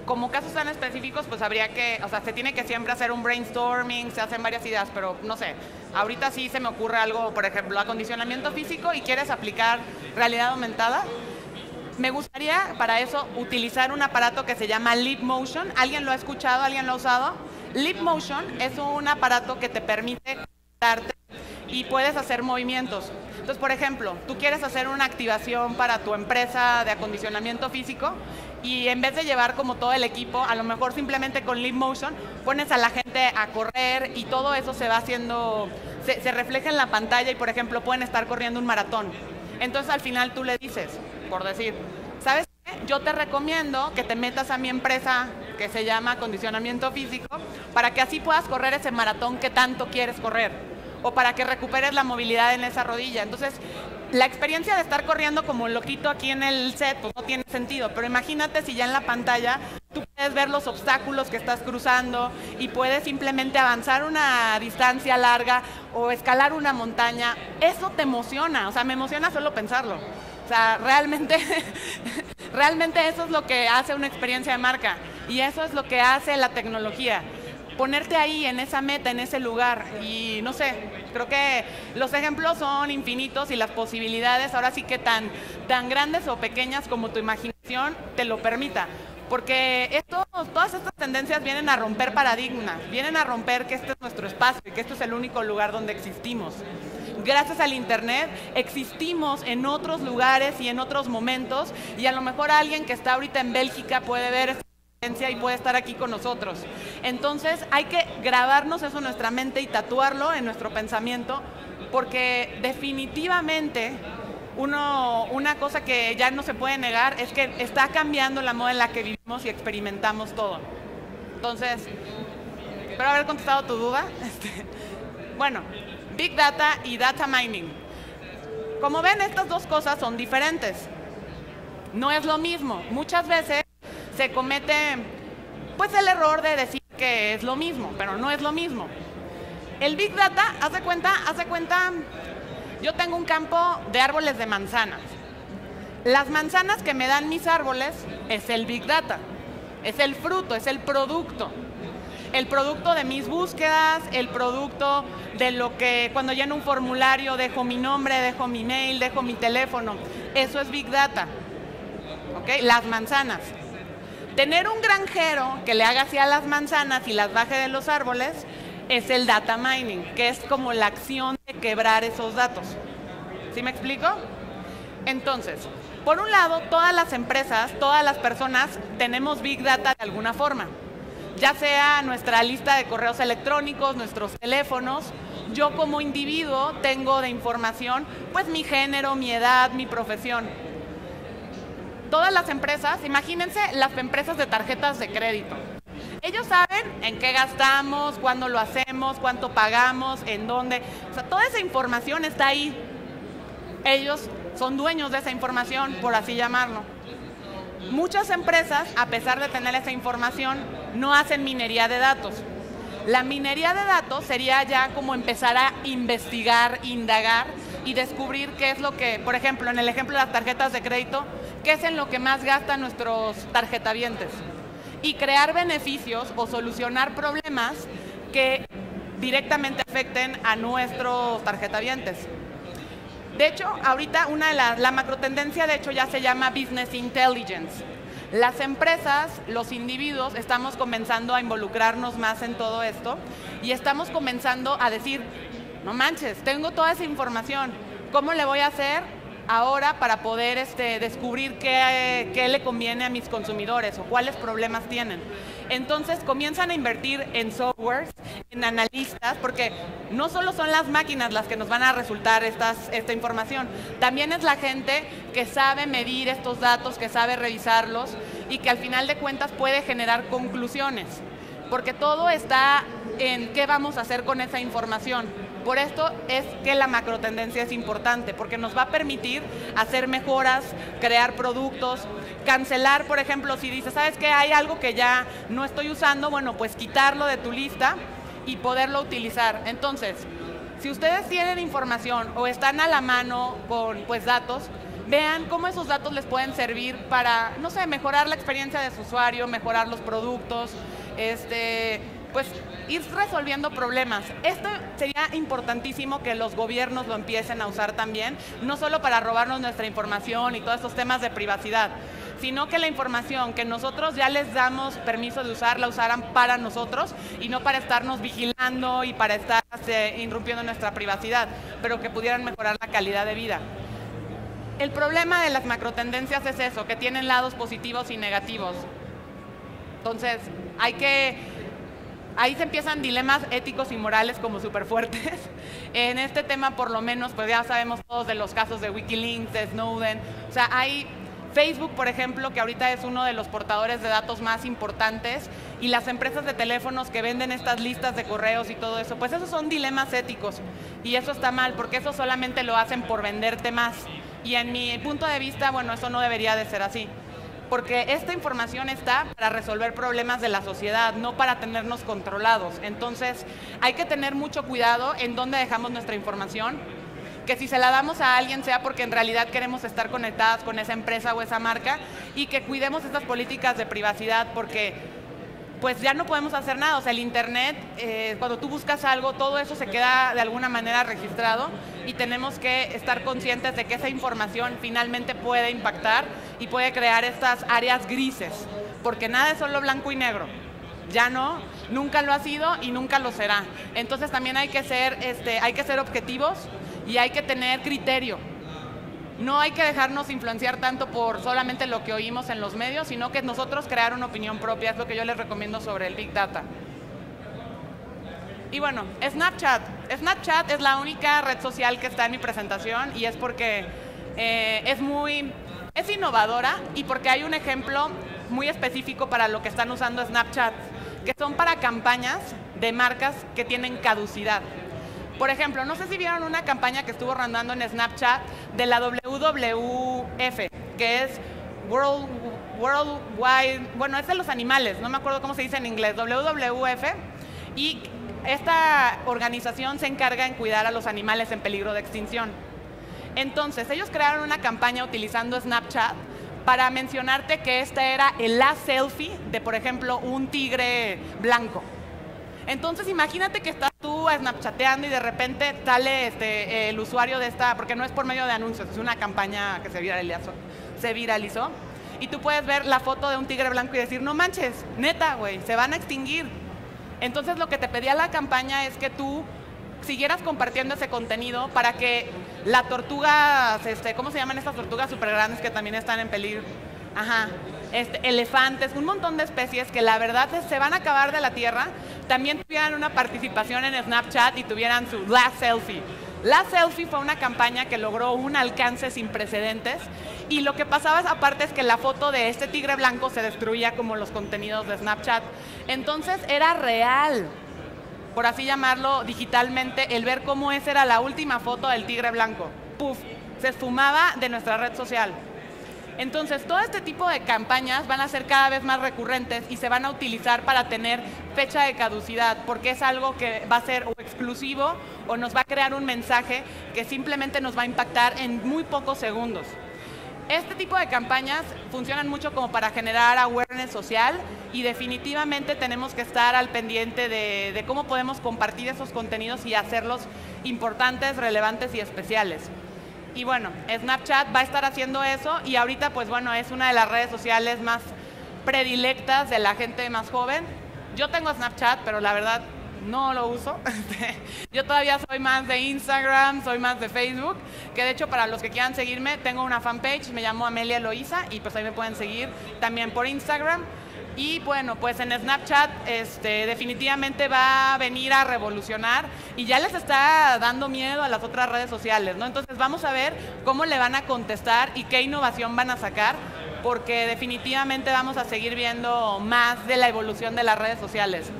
como casos tan específicos, pues habría que, o sea, se tiene que siempre hacer un brainstorming, se hacen varias ideas, pero no sé, ahorita sí se me ocurre algo, por ejemplo, acondicionamiento físico y quieres aplicar realidad aumentada. Me gustaría para eso utilizar un aparato que se llama Leap Motion. ¿Alguien lo ha escuchado? ¿Alguien lo ha usado? Leap Motion es un aparato que te permite darte y puedes hacer movimientos. Entonces, por ejemplo, tú quieres hacer una activación para tu empresa de acondicionamiento físico y en vez de llevar como todo el equipo, a lo mejor simplemente con Leap Motion pones a la gente a correr y todo eso se va haciendo, se, se refleja en la pantalla y, por ejemplo, pueden estar corriendo un maratón. Entonces, al final tú le dices, por decir, ¿sabes qué? Yo te recomiendo que te metas a mi empresa que se llama acondicionamiento físico para que así puedas correr ese maratón que tanto quieres correr o para que recuperes la movilidad en esa rodilla. Entonces, la experiencia de estar corriendo como loquito aquí en el set, pues no tiene sentido, pero imagínate si ya en la pantalla tú puedes ver los obstáculos que estás cruzando y puedes simplemente avanzar una distancia larga o escalar una montaña. Eso te emociona, o sea, me emociona solo pensarlo. O sea, realmente, realmente eso es lo que hace una experiencia de marca y eso es lo que hace la tecnología ponerte ahí en esa meta, en ese lugar. Y no sé, creo que los ejemplos son infinitos y las posibilidades ahora sí que tan, tan grandes o pequeñas como tu imaginación te lo permita. Porque esto, todas estas tendencias vienen a romper paradigmas, vienen a romper que este es nuestro espacio y que esto es el único lugar donde existimos. Gracias al Internet existimos en otros lugares y en otros momentos y a lo mejor alguien que está ahorita en Bélgica puede ver y puede estar aquí con nosotros. Entonces hay que grabarnos eso en nuestra mente y tatuarlo en nuestro pensamiento, porque definitivamente uno, una cosa que ya no se puede negar es que está cambiando la moda en la que vivimos y experimentamos todo. Entonces, espero haber contestado tu duda. Este, bueno, Big Data y Data Mining. Como ven, estas dos cosas son diferentes. No es lo mismo. Muchas veces se comete pues el error de decir que es lo mismo, pero no es lo mismo. El Big Data, hace cuenta, hace cuenta, yo tengo un campo de árboles de manzanas. Las manzanas que me dan mis árboles es el Big Data, es el fruto, es el producto. El producto de mis búsquedas, el producto de lo que cuando lleno un formulario dejo mi nombre, dejo mi mail, dejo mi teléfono. Eso es Big Data. ¿Ok? Las manzanas. Tener un granjero que le haga así a las manzanas y las baje de los árboles, es el data mining, que es como la acción de quebrar esos datos. ¿Sí me explico? Entonces, por un lado, todas las empresas, todas las personas tenemos Big Data de alguna forma, ya sea nuestra lista de correos electrónicos, nuestros teléfonos. Yo como individuo tengo de información, pues mi género, mi edad, mi profesión. Todas las empresas, imagínense las empresas de tarjetas de crédito. Ellos saben en qué gastamos, cuándo lo hacemos, cuánto pagamos, en dónde. O sea, toda esa información está ahí. Ellos son dueños de esa información, por así llamarlo. Muchas empresas, a pesar de tener esa información, no hacen minería de datos. La minería de datos sería ya como empezar a investigar, indagar y descubrir qué es lo que, por ejemplo, en el ejemplo de las tarjetas de crédito, qué es en lo que más gastan nuestros tarjetavientes. Y crear beneficios o solucionar problemas que directamente afecten a nuestros tarjetavientes. De hecho, ahorita una de las, la macrotendencia de hecho ya se llama Business Intelligence. Las empresas, los individuos, estamos comenzando a involucrarnos más en todo esto y estamos comenzando a decir, no manches, tengo toda esa información, ¿cómo le voy a hacer ahora para poder este, descubrir qué, le conviene a mis consumidores o cuáles problemas tienen. Entonces comienzan a invertir en softwares, en analistas, porque no solo son las máquinas las que nos van a resultar esta información, también es la gente que sabe medir estos datos, que sabe revisarlos y que al final de cuentas puede generar conclusiones, porque todo está en qué vamos a hacer con esa información. Por esto es que la macrotendencia es importante, porque nos va a permitir hacer mejoras, crear productos, cancelar, por ejemplo, si dices, ¿sabes que Hay algo que ya no estoy usando, bueno, pues quitarlo de tu lista y poderlo utilizar. Entonces, si ustedes tienen información o están a la mano con pues datos, vean cómo esos datos les pueden servir para, no sé, mejorar la experiencia de su usuario, mejorar los productos, este, pues ir resolviendo problemas. Esto sería importantísimo que los gobiernos lo empiecen a usar también, no solo para robarnos nuestra información y todos estos temas de privacidad, sino que la información que nosotros ya les damos permiso de usar, la usaran para nosotros y no para estarnos vigilando y para estar este, irrumpiendo nuestra privacidad, pero que pudieran mejorar la calidad de vida. El problema de las macrotendencias es eso, que tienen lados positivos y negativos. Entonces, hay que ahí se empiezan dilemas éticos y morales como súper fuertes. En este tema, por lo menos, pues ya sabemos todos de los casos de Wikileaks, de Snowden. O sea, hay Facebook, por ejemplo, que ahorita es uno de los portadores de datos más importantes, y las empresas de teléfonos que venden estas listas de correos y todo eso, pues esos son dilemas éticos. Y eso está mal, porque eso solamente lo hacen por venderte más. Y en mi punto de vista, bueno, eso no debería de ser así porque esta información está para resolver problemas de la sociedad, no para tenernos controlados. Entonces, hay que tener mucho cuidado en dónde dejamos nuestra información, que si se la damos a alguien sea porque en realidad queremos estar conectadas con esa empresa o esa marca y que cuidemos estas políticas de privacidad porque pues ya no podemos hacer nada. O sea, el Internet, eh, cuando tú buscas algo, todo eso se queda de alguna manera registrado y tenemos que estar conscientes de que esa información finalmente puede impactar y puede crear estas áreas grises, porque nada es solo blanco y negro. Ya no, nunca lo ha sido y nunca lo será. Entonces también hay que ser, este, hay que ser objetivos y hay que tener criterio no hay que dejarnos influenciar tanto por solamente lo que oímos en los medios, sino que nosotros crear una opinión propia, es lo que yo les recomiendo sobre el Big Data. Y bueno, Snapchat. Snapchat es la única red social que está en mi presentación y es porque eh, es muy, es innovadora y porque hay un ejemplo muy específico para lo que están usando Snapchat, que son para campañas de marcas que tienen caducidad. Por ejemplo, no sé si vieron una campaña que estuvo rondando en Snapchat de la WWF, que es World, Worldwide, bueno, es de los animales, no me acuerdo cómo se dice en inglés, WWF, y esta organización se encarga en cuidar a los animales en peligro de extinción. Entonces, ellos crearon una campaña utilizando Snapchat para mencionarte que esta era el last selfie de, por ejemplo, un tigre blanco. Entonces imagínate que estás tú snapchateando y de repente sale este, el usuario de esta, porque no es por medio de anuncios, es una campaña que se viralizó, se viralizó y tú puedes ver la foto de un tigre blanco y decir, no manches, neta, güey, se van a extinguir. Entonces lo que te pedía la campaña es que tú siguieras compartiendo ese contenido para que la tortuga, este, ¿cómo se llaman estas tortugas super grandes que también están en peligro? Ajá, este, elefantes, un montón de especies que la verdad se van a acabar de la Tierra, también tuvieran una participación en Snapchat y tuvieran su last selfie. La selfie fue una campaña que logró un alcance sin precedentes y lo que pasaba aparte es que la foto de este tigre blanco se destruía como los contenidos de Snapchat. Entonces era real, por así llamarlo digitalmente, el ver cómo esa era la última foto del tigre blanco. Puf, se esfumaba de nuestra red social. Entonces, todo este tipo de campañas van a ser cada vez más recurrentes y se van a utilizar para tener fecha de caducidad, porque es algo que va a ser o exclusivo o nos va a crear un mensaje que simplemente nos va a impactar en muy pocos segundos. Este tipo de campañas funcionan mucho como para generar awareness social y definitivamente tenemos que estar al pendiente de, de cómo podemos compartir esos contenidos y hacerlos importantes, relevantes y especiales. Y bueno, Snapchat va a estar haciendo eso y ahorita pues bueno, es una de las redes sociales más predilectas de la gente más joven. Yo tengo Snapchat, pero la verdad no lo uso. Yo todavía soy más de Instagram, soy más de Facebook, que de hecho para los que quieran seguirme, tengo una fanpage, me llamo Amelia Loiza y pues ahí me pueden seguir también por Instagram. Y bueno, pues en Snapchat este, definitivamente va a venir a revolucionar y ya les está dando miedo a las otras redes sociales, ¿no? Entonces vamos a ver cómo le van a contestar y qué innovación van a sacar, porque definitivamente vamos a seguir viendo más de la evolución de las redes sociales.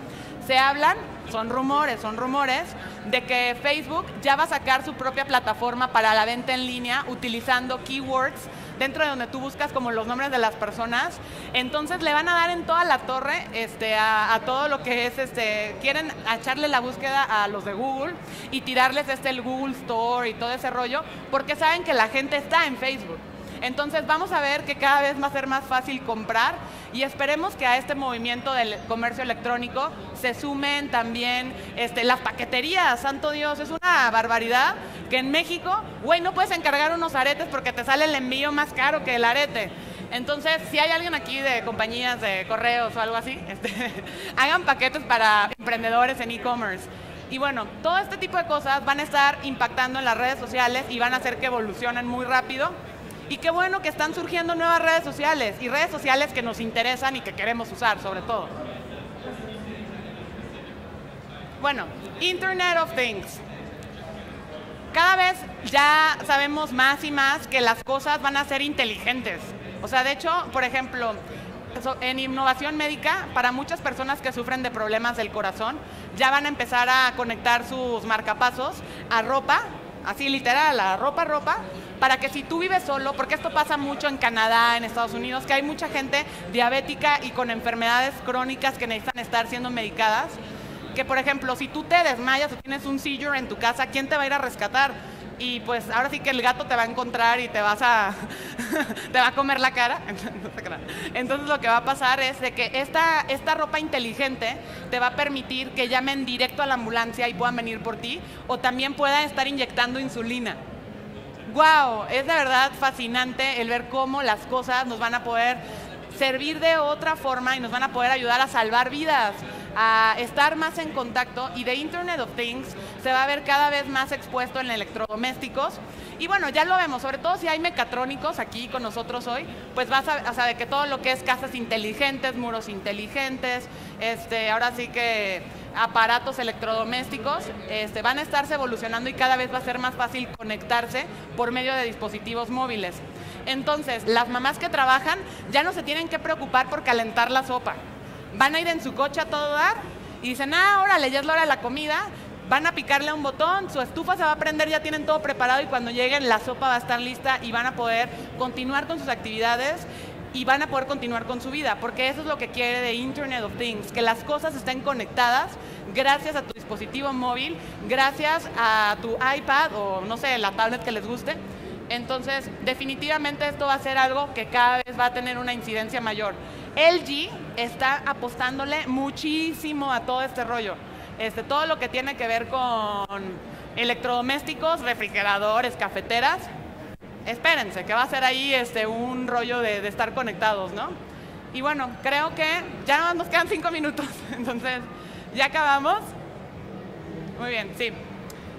Se hablan, son rumores, son rumores, de que Facebook ya va a sacar su propia plataforma para la venta en línea utilizando keywords dentro de donde tú buscas como los nombres de las personas. Entonces le van a dar en toda la torre este, a, todo lo que es, este, quieren echarle la búsqueda a los de Google y tirarles este el Google Store y todo ese rollo, porque saben que la gente está en Facebook. Entonces vamos a ver que cada vez va a ser más fácil comprar y esperemos que a este movimiento del comercio electrónico se sumen también este, las paqueterías. Santo Dios, es una barbaridad que en México, güey, no puedes encargar unos aretes porque te sale el envío más caro que el arete. Entonces, si hay alguien aquí de compañías de correos o algo así, este, hagan paquetes para emprendedores en e-commerce. Y bueno, todo este tipo de cosas van a estar impactando en las redes sociales y van a hacer que evolucionen muy rápido. Y qué bueno que están surgiendo nuevas redes sociales y redes sociales que nos interesan y que queremos usar sobre todo. Bueno, Internet of Things. Cada vez ya sabemos más y más que las cosas van a ser inteligentes. O sea, de hecho, por ejemplo, en innovación médica, para muchas personas que sufren de problemas del corazón, ya van a empezar a conectar sus marcapasos a ropa, así literal, a ropa, ropa, para que si tú vives solo, porque esto pasa mucho en Canadá, en Estados Unidos, que hay mucha gente diabética y con enfermedades crónicas que necesitan estar siendo medicadas, que por ejemplo, si tú te desmayas o tienes un seizure en tu casa, ¿quién te va a ir a rescatar? Y pues ahora sí que el gato te va a encontrar y te vas a te va a comer la cara. Entonces lo que va a pasar es de que esta, esta ropa inteligente te va a permitir que llamen directo a la ambulancia y puedan venir por ti o también puedan estar inyectando insulina wow, es de verdad fascinante el ver cómo las cosas nos van a poder servir de otra forma y nos van a poder ayudar a salvar vidas, a estar más en contacto y de Internet of Things se va a ver cada vez más expuesto en electrodomésticos. Y bueno, ya lo vemos, sobre todo si hay mecatrónicos aquí con nosotros hoy, pues vas a, saber que todo lo que es casas inteligentes, muros inteligentes, este, ahora sí que aparatos electrodomésticos este, van a estarse evolucionando y cada vez va a ser más fácil conectarse por medio de dispositivos móviles. Entonces, las mamás que trabajan ya no se tienen que preocupar por calentar la sopa. Van a ir en su coche a todo dar y dicen, ah, órale, ya es la hora de la comida, van a picarle a un botón, su estufa se va a prender, ya tienen todo preparado y cuando lleguen la sopa va a estar lista y van a poder continuar con sus actividades y van a poder continuar con su vida, porque eso es lo que quiere de Internet of Things, que las cosas estén conectadas gracias a tu dispositivo móvil, gracias a tu iPad o no sé, la tablet que les guste. Entonces, definitivamente esto va a ser algo que cada vez va a tener una incidencia mayor. LG está apostándole muchísimo a todo este rollo. Este, todo lo que tiene que ver con electrodomésticos, refrigeradores, cafeteras, espérense, que va a ser ahí este, un rollo de, estar conectados, ¿no? Y bueno, creo que ya nos quedan cinco minutos, entonces ¿Ya acabamos? Muy bien, sí.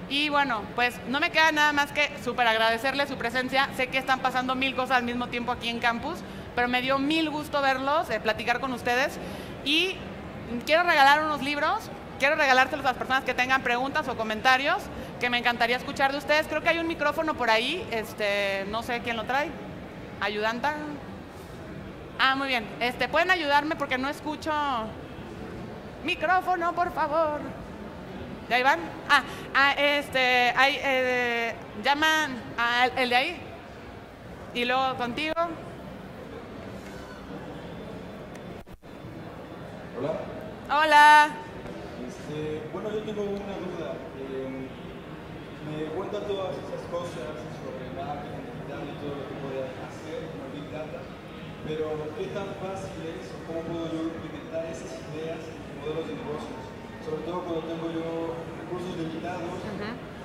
Y bueno, pues no me queda nada más que súper agradecerle su presencia. Sé que están pasando mil cosas al mismo tiempo aquí en campus, pero me dio mil gusto verlos, eh, platicar con ustedes. Y quiero regalar unos libros, quiero regalárselos a las personas que tengan preguntas o comentarios, que me encantaría escuchar de ustedes. Creo que hay un micrófono por ahí, este, no sé quién lo trae. ¿Ayudanta? Ah, muy bien. Este, ¿Pueden ayudarme porque no escucho? Micrófono, por favor. ¿Ya ahí van? Ah, ah este, hay, eh, llaman al el de ahí. Y luego contigo. Hola. Hola. Este, bueno, yo tengo una duda. Eh, me cuenta todas esas cosas sobre marketing digital y todo lo que puede hacer con Big Data, pero ¿qué tan fácil es o cómo puedo yo implementar esas ideas en modelos de negocios? Sobre todo cuando tengo yo recursos limitados,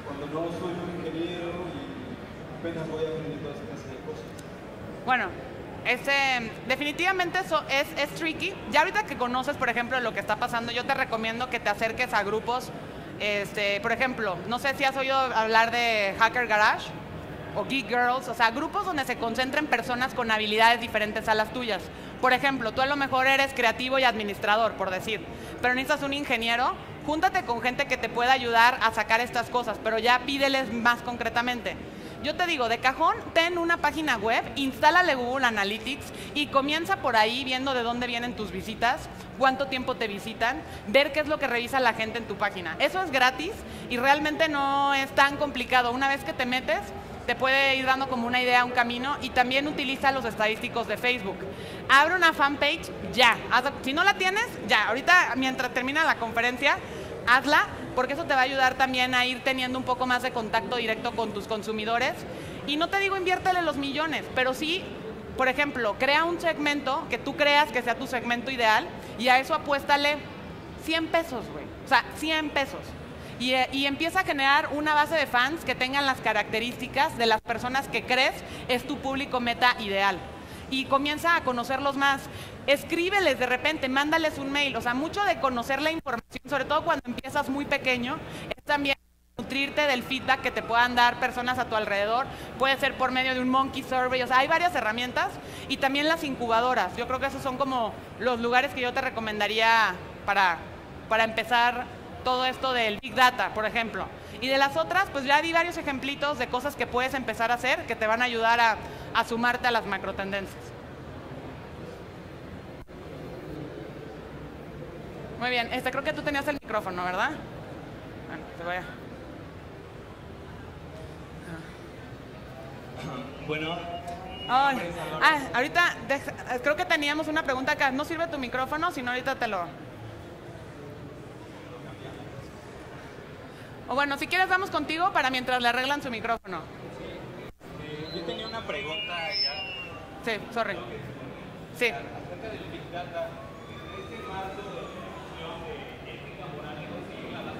cuando no soy un ingeniero y apenas voy a aprender todas esas cosas. Bueno, este, definitivamente eso es, es tricky. Ya ahorita que conoces, por ejemplo, lo que está pasando, yo te recomiendo que te acerques a grupos, este, por ejemplo, no sé si has oído hablar de Hacker Garage o Geek Girls, o sea, grupos donde se concentren personas con habilidades diferentes a las tuyas. Por ejemplo, tú a lo mejor eres creativo y administrador, por decir, pero necesitas un ingeniero, júntate con gente que te pueda ayudar a sacar estas cosas, pero ya pídeles más concretamente. Yo te digo, de cajón, ten una página web, instálale Google Analytics y comienza por ahí viendo de dónde vienen tus visitas, cuánto tiempo te visitan, ver qué es lo que revisa la gente en tu página. Eso es gratis y realmente no es tan complicado. Una vez que te metes, te puede ir dando como una idea, un camino y también utiliza los estadísticos de Facebook. Abre una fanpage ya. Si no la tienes, ya. Ahorita, mientras termina la conferencia, hazla porque eso te va a ayudar también a ir teniendo un poco más de contacto directo con tus consumidores. Y no te digo inviértele los millones, pero sí, por ejemplo, crea un segmento que tú creas que sea tu segmento ideal y a eso apuéstale 100 pesos, güey. O sea, 100 pesos. Y, eh, y, empieza a generar una base de fans que tengan las características de las personas que crees es tu público meta ideal y comienza a conocerlos más. Escríbeles de repente, mándales un mail. O sea, mucho de conocer la información, sobre todo cuando empiezas muy pequeño, es también nutrirte del feedback que te puedan dar personas a tu alrededor. Puede ser por medio de un monkey survey. O sea, hay varias herramientas. Y también las incubadoras. Yo creo que esos son como los lugares que yo te recomendaría para, para empezar todo esto del Big Data, por ejemplo. Y de las otras, pues ya di varios ejemplitos de cosas que puedes empezar a hacer que te van a ayudar a, a sumarte a las macro Muy bien, este creo que tú tenías el micrófono, ¿verdad? Bueno, te voy a... Bueno. ah, ahorita creo que teníamos una pregunta acá. No sirve tu micrófono, sino ahorita te lo... O bueno, si quieres vamos contigo para mientras le arreglan su micrófono. Eh, yo tenía una pregunta ya. Sí, sorry. Sí. Acerca del Big Data, este marco de definición de ética moral y a la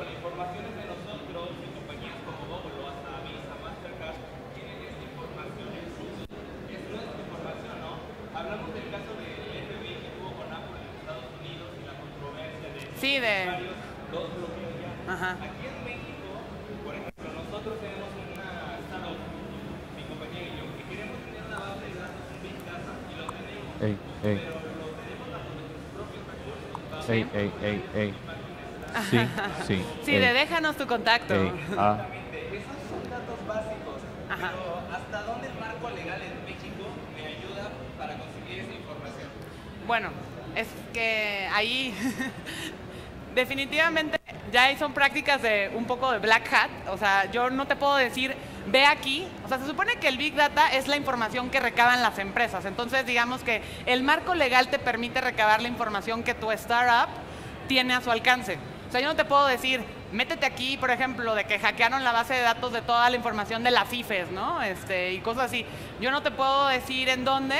Digo, la información es de nosotros y compañías como Google o hasta Visa, Mastercard, tienen esta información en sus... Es nuestra información, ¿no? Hablamos del caso del FBI que tuvo con Apple en Estados Unidos y la controversia de... Sí, de... Dos bloqueos ya. Ajá. Aquí en México, por ejemplo, nosotros tenemos una startup, mi compañía y yo, que queremos tener una base de datos en Big Data y lo tenemos. Ey, ey. Pero lo tenemos bajo nuestros propios recursos. Ey, ey, ey, ey. Sí, sí. Sí, de déjanos tu contacto. Ah. Esos son datos básicos. Ajá. Pero ¿hasta dónde el marco legal en México me ayuda para conseguir esa información? Bueno, es que ahí definitivamente ya son prácticas de un poco de black hat. O sea, yo no te puedo decir, ve aquí. O sea, se supone que el Big Data es la información que recaban las empresas. Entonces, digamos que el marco legal te permite recabar la información que tu startup tiene a su alcance. O sea, yo no te puedo decir, métete aquí, por ejemplo, de que hackearon la base de datos de toda la información de las IFES, ¿no? Este, y cosas así. Yo no te puedo decir en dónde,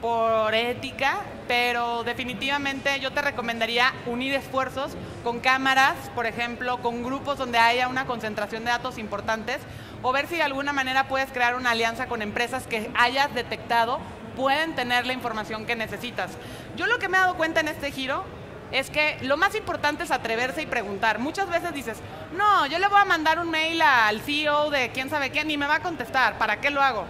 por ética, pero definitivamente yo te recomendaría unir esfuerzos con cámaras, por ejemplo, con grupos donde haya una concentración de datos importantes, o ver si de alguna manera puedes crear una alianza con empresas que hayas detectado pueden tener la información que necesitas. Yo lo que me he dado cuenta en este giro es que lo más importante es atreverse y preguntar. Muchas veces dices, no, yo le voy a mandar un mail al CEO de quién sabe quién y me va a contestar, ¿para qué lo hago?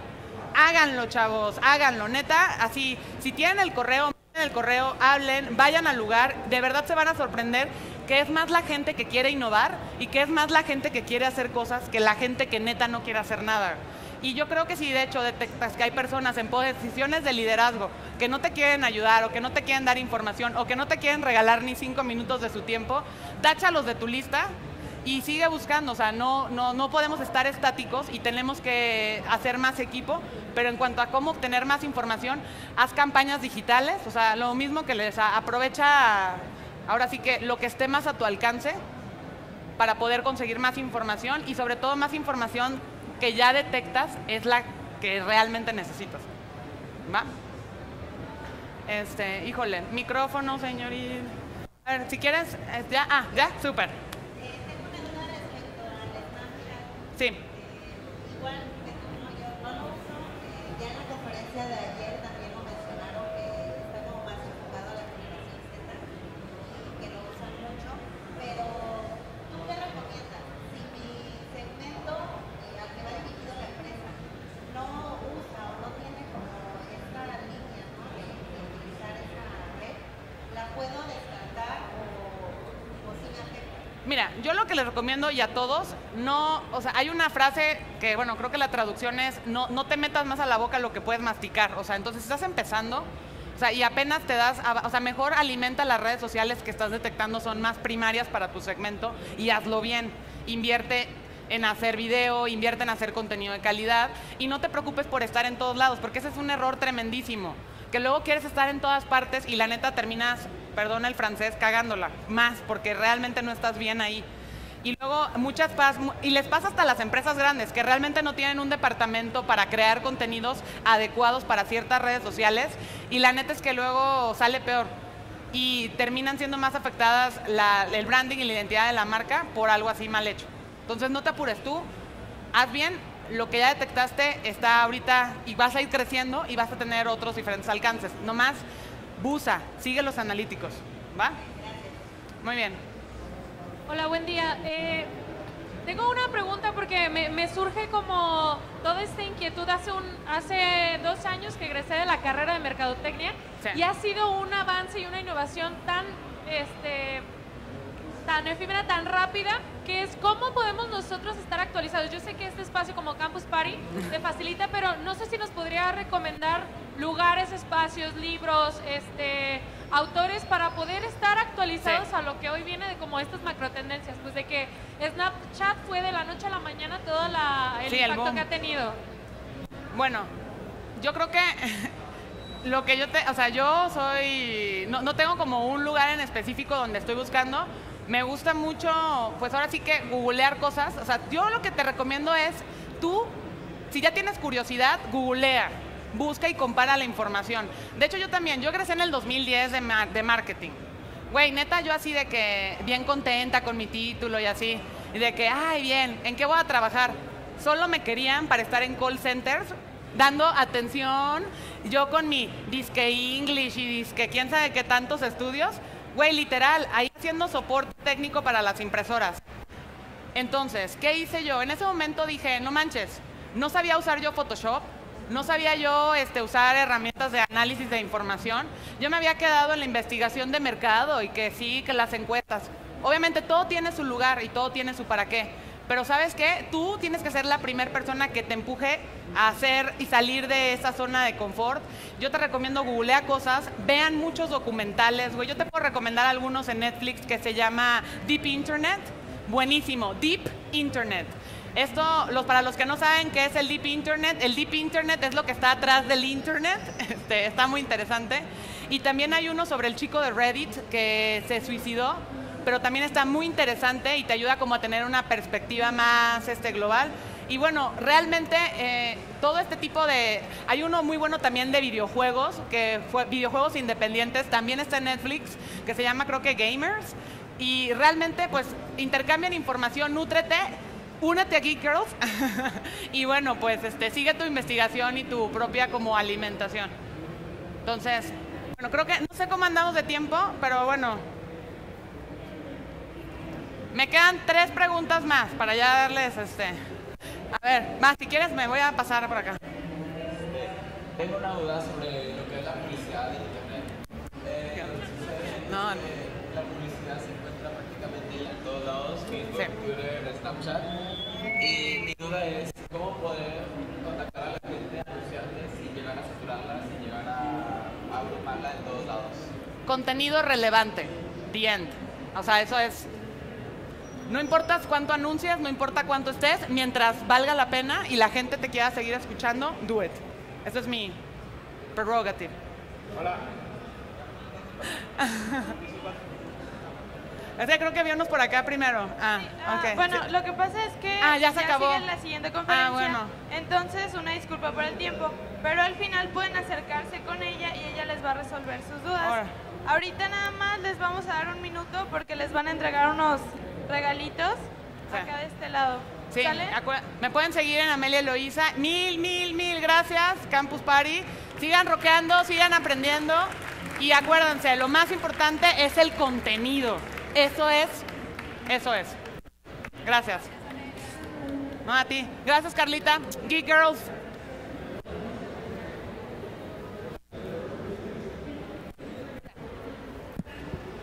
Háganlo, chavos, háganlo, neta, así, si tienen el correo, el correo, hablen, vayan al lugar, de verdad se van a sorprender que es más la gente que quiere innovar y que es más la gente que quiere hacer cosas que la gente que neta no quiere hacer nada. Y yo creo que si de hecho detectas que hay personas en posiciones de liderazgo que no te quieren ayudar o que no te quieren dar información o que no te quieren regalar ni cinco minutos de su tiempo, táchalos de tu lista y sigue buscando. O sea, no, no, no podemos estar estáticos y tenemos que hacer más equipo, pero en cuanto a cómo obtener más información, haz campañas digitales, o sea, lo mismo que les aprovecha ahora sí que lo que esté más a tu alcance para poder conseguir más información y sobre todo más información que ya detectas es la que realmente necesitas. ¿Va? Este, híjole, micrófono, señorita. A ver, si quieres, ya, ah, ya, súper. Sí. Igual, yo no lo uso, ya en la conferencia de ayer también lo mencionaron que está como más enfocado a la generación Z y que lo usan mucho, pero ¿tú qué recomiendas? Si mi segmento al que va dirigido la empresa no usa o no tiene como esta línea ¿no? de, de utilizar esa red, ¿la puedo descartar o, o si me afecta? Mira, yo lo que les recomiendo y a todos, no, o sea, hay una frase que, bueno, creo que la traducción es, no, no te metas más a la boca lo que puedes masticar. O sea, entonces estás empezando, o sea, y apenas te das, o sea, mejor alimenta las redes sociales que estás detectando son más primarias para tu segmento y hazlo bien. Invierte en hacer video, invierte en hacer contenido de calidad y no te preocupes por estar en todos lados, porque ese es un error tremendísimo. Que luego quieres estar en todas partes y la neta terminas, perdona el francés, cagándola más, porque realmente no estás bien ahí. Y luego muchas pas y les pasa hasta las empresas grandes que realmente no tienen un departamento para crear contenidos adecuados para ciertas redes sociales y la neta es que luego sale peor y terminan siendo más afectadas el branding y la identidad de la marca por algo así mal hecho. Entonces no te apures tú, haz bien, lo que ya detectaste está ahorita y vas a ir creciendo y vas a tener otros diferentes alcances. Nomás busa, sigue los analíticos, ¿va? Muy bien. Hola, buen día. Eh, tengo una pregunta porque me, me surge como toda esta inquietud. Hace, un, hace dos años que egresé de la carrera de Mercadotecnia Sí. y ha sido un avance y una innovación tan, este, tan efímera, tan rápida, que es cómo podemos nosotros estar actualizados. Yo sé que este espacio como Campus Party te facilita, pero no sé si nos podría recomendar lugares, espacios, libros, este, autores para poder estar actualizados Sí. a lo que hoy viene de como estas macro tendencias, pues de que Snapchat fue de la noche a la mañana todo la, el Sí, impacto que ha tenido. Bueno, yo creo que lo que yo te, o sea, yo soy, no, no tengo como un lugar en específico donde estoy buscando. Me gusta mucho, pues ahora sí que googlear cosas. O sea, yo lo que te recomiendo es, tú, si ya tienes curiosidad, googlea, busca y compara la información. De hecho, yo también, yo egresé en el 2010 de, de marketing. Güey, neta, yo así de que bien contenta con mi título y así. Y de que, ay, bien, ¿en qué voy a trabajar? Solo me querían para estar en call centers, dando atención. Yo con mi disque English y disque quién sabe qué tantos estudios. Güey, literal, ahí haciendo soporte técnico para las impresoras. Entonces, ¿qué hice yo? En ese momento dije, no manches, no sabía usar yo Photoshop, no sabía yo este, usar herramientas de análisis de información. Yo me había quedado en la investigación de mercado y que sí, que las encuestas. Obviamente todo tiene su lugar y todo tiene su para qué. Pero sabes qué, tú tienes que ser la primera persona que te empuje a hacer y salir de esa zona de confort. Yo te recomiendo googlea cosas, vean muchos documentales, güey. Yo te puedo recomendar algunos en Netflix que se llama Deep Internet. Buenísimo, Deep Internet. Esto, los, para los que no saben qué es el Deep Internet, el Deep Internet es lo que está atrás del Internet, este, está muy interesante. Y también hay uno sobre el chico de Reddit que se suicidó, pero también está muy interesante y te ayuda como a tener una perspectiva más este, global. Y bueno, realmente eh, todo este tipo de... Hay uno muy bueno también de videojuegos, que fue videojuegos independientes, también está en Netflix, que se llama creo que Gamers. Y realmente pues intercambian información, nútrete, únete a Geek Girls y bueno, pues este, sigue tu investigación y tu propia como alimentación. Entonces, bueno, creo que no sé cómo andamos de tiempo, pero bueno, Me quedan tres preguntas más para ya darles este. A ver, más, si quieres me voy a pasar por acá. Tengo una duda sobre lo que es la publicidad de Internet. Eh, No, la publicidad se encuentra prácticamente ya en todos lados, Facebook, Sí. Twitter, Snapchat. Y mi duda es cómo poder contactar a la gente, anunciarles sin llegar a saturarla, sin llegar a, a abrumarla en todos lados. contenido relevante. The end. O sea, eso es. No importa cuánto anuncias, no importa cuánto estés, mientras valga la pena y la gente te quiera seguir escuchando, do it. Eso es mi prerogative. Hola. es que creo que había unos por acá primero. Ah, Ah, ok. Bueno, Sí. lo que pasa es que Ah, ya se acabó. sigue la siguiente conferencia. Ah, bueno. Entonces, una disculpa por el tiempo, pero al final pueden acercarse con ella y ella les va a resolver sus dudas. Ahora. Ahorita nada más les vamos a dar un minuto porque les van a entregar unos regalitos Sí. acá de este lado. Sí, me pueden seguir en Amelia Eloísa. Mil, mil, mil gracias, Campus Party. Sigan rockeando, sigan aprendiendo. Y acuérdense, lo más importante es el contenido. Eso es, eso es. Gracias. No, a ti. Gracias, Carlita. Geek Girls.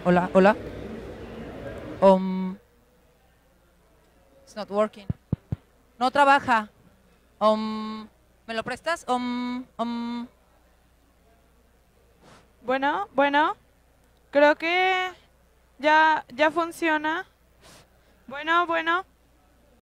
Hola, hola. Um, not working. No trabaja. Um, ¿Me lo prestas? Um, um, Bueno, bueno, creo que ya, ya funciona. Bueno, bueno,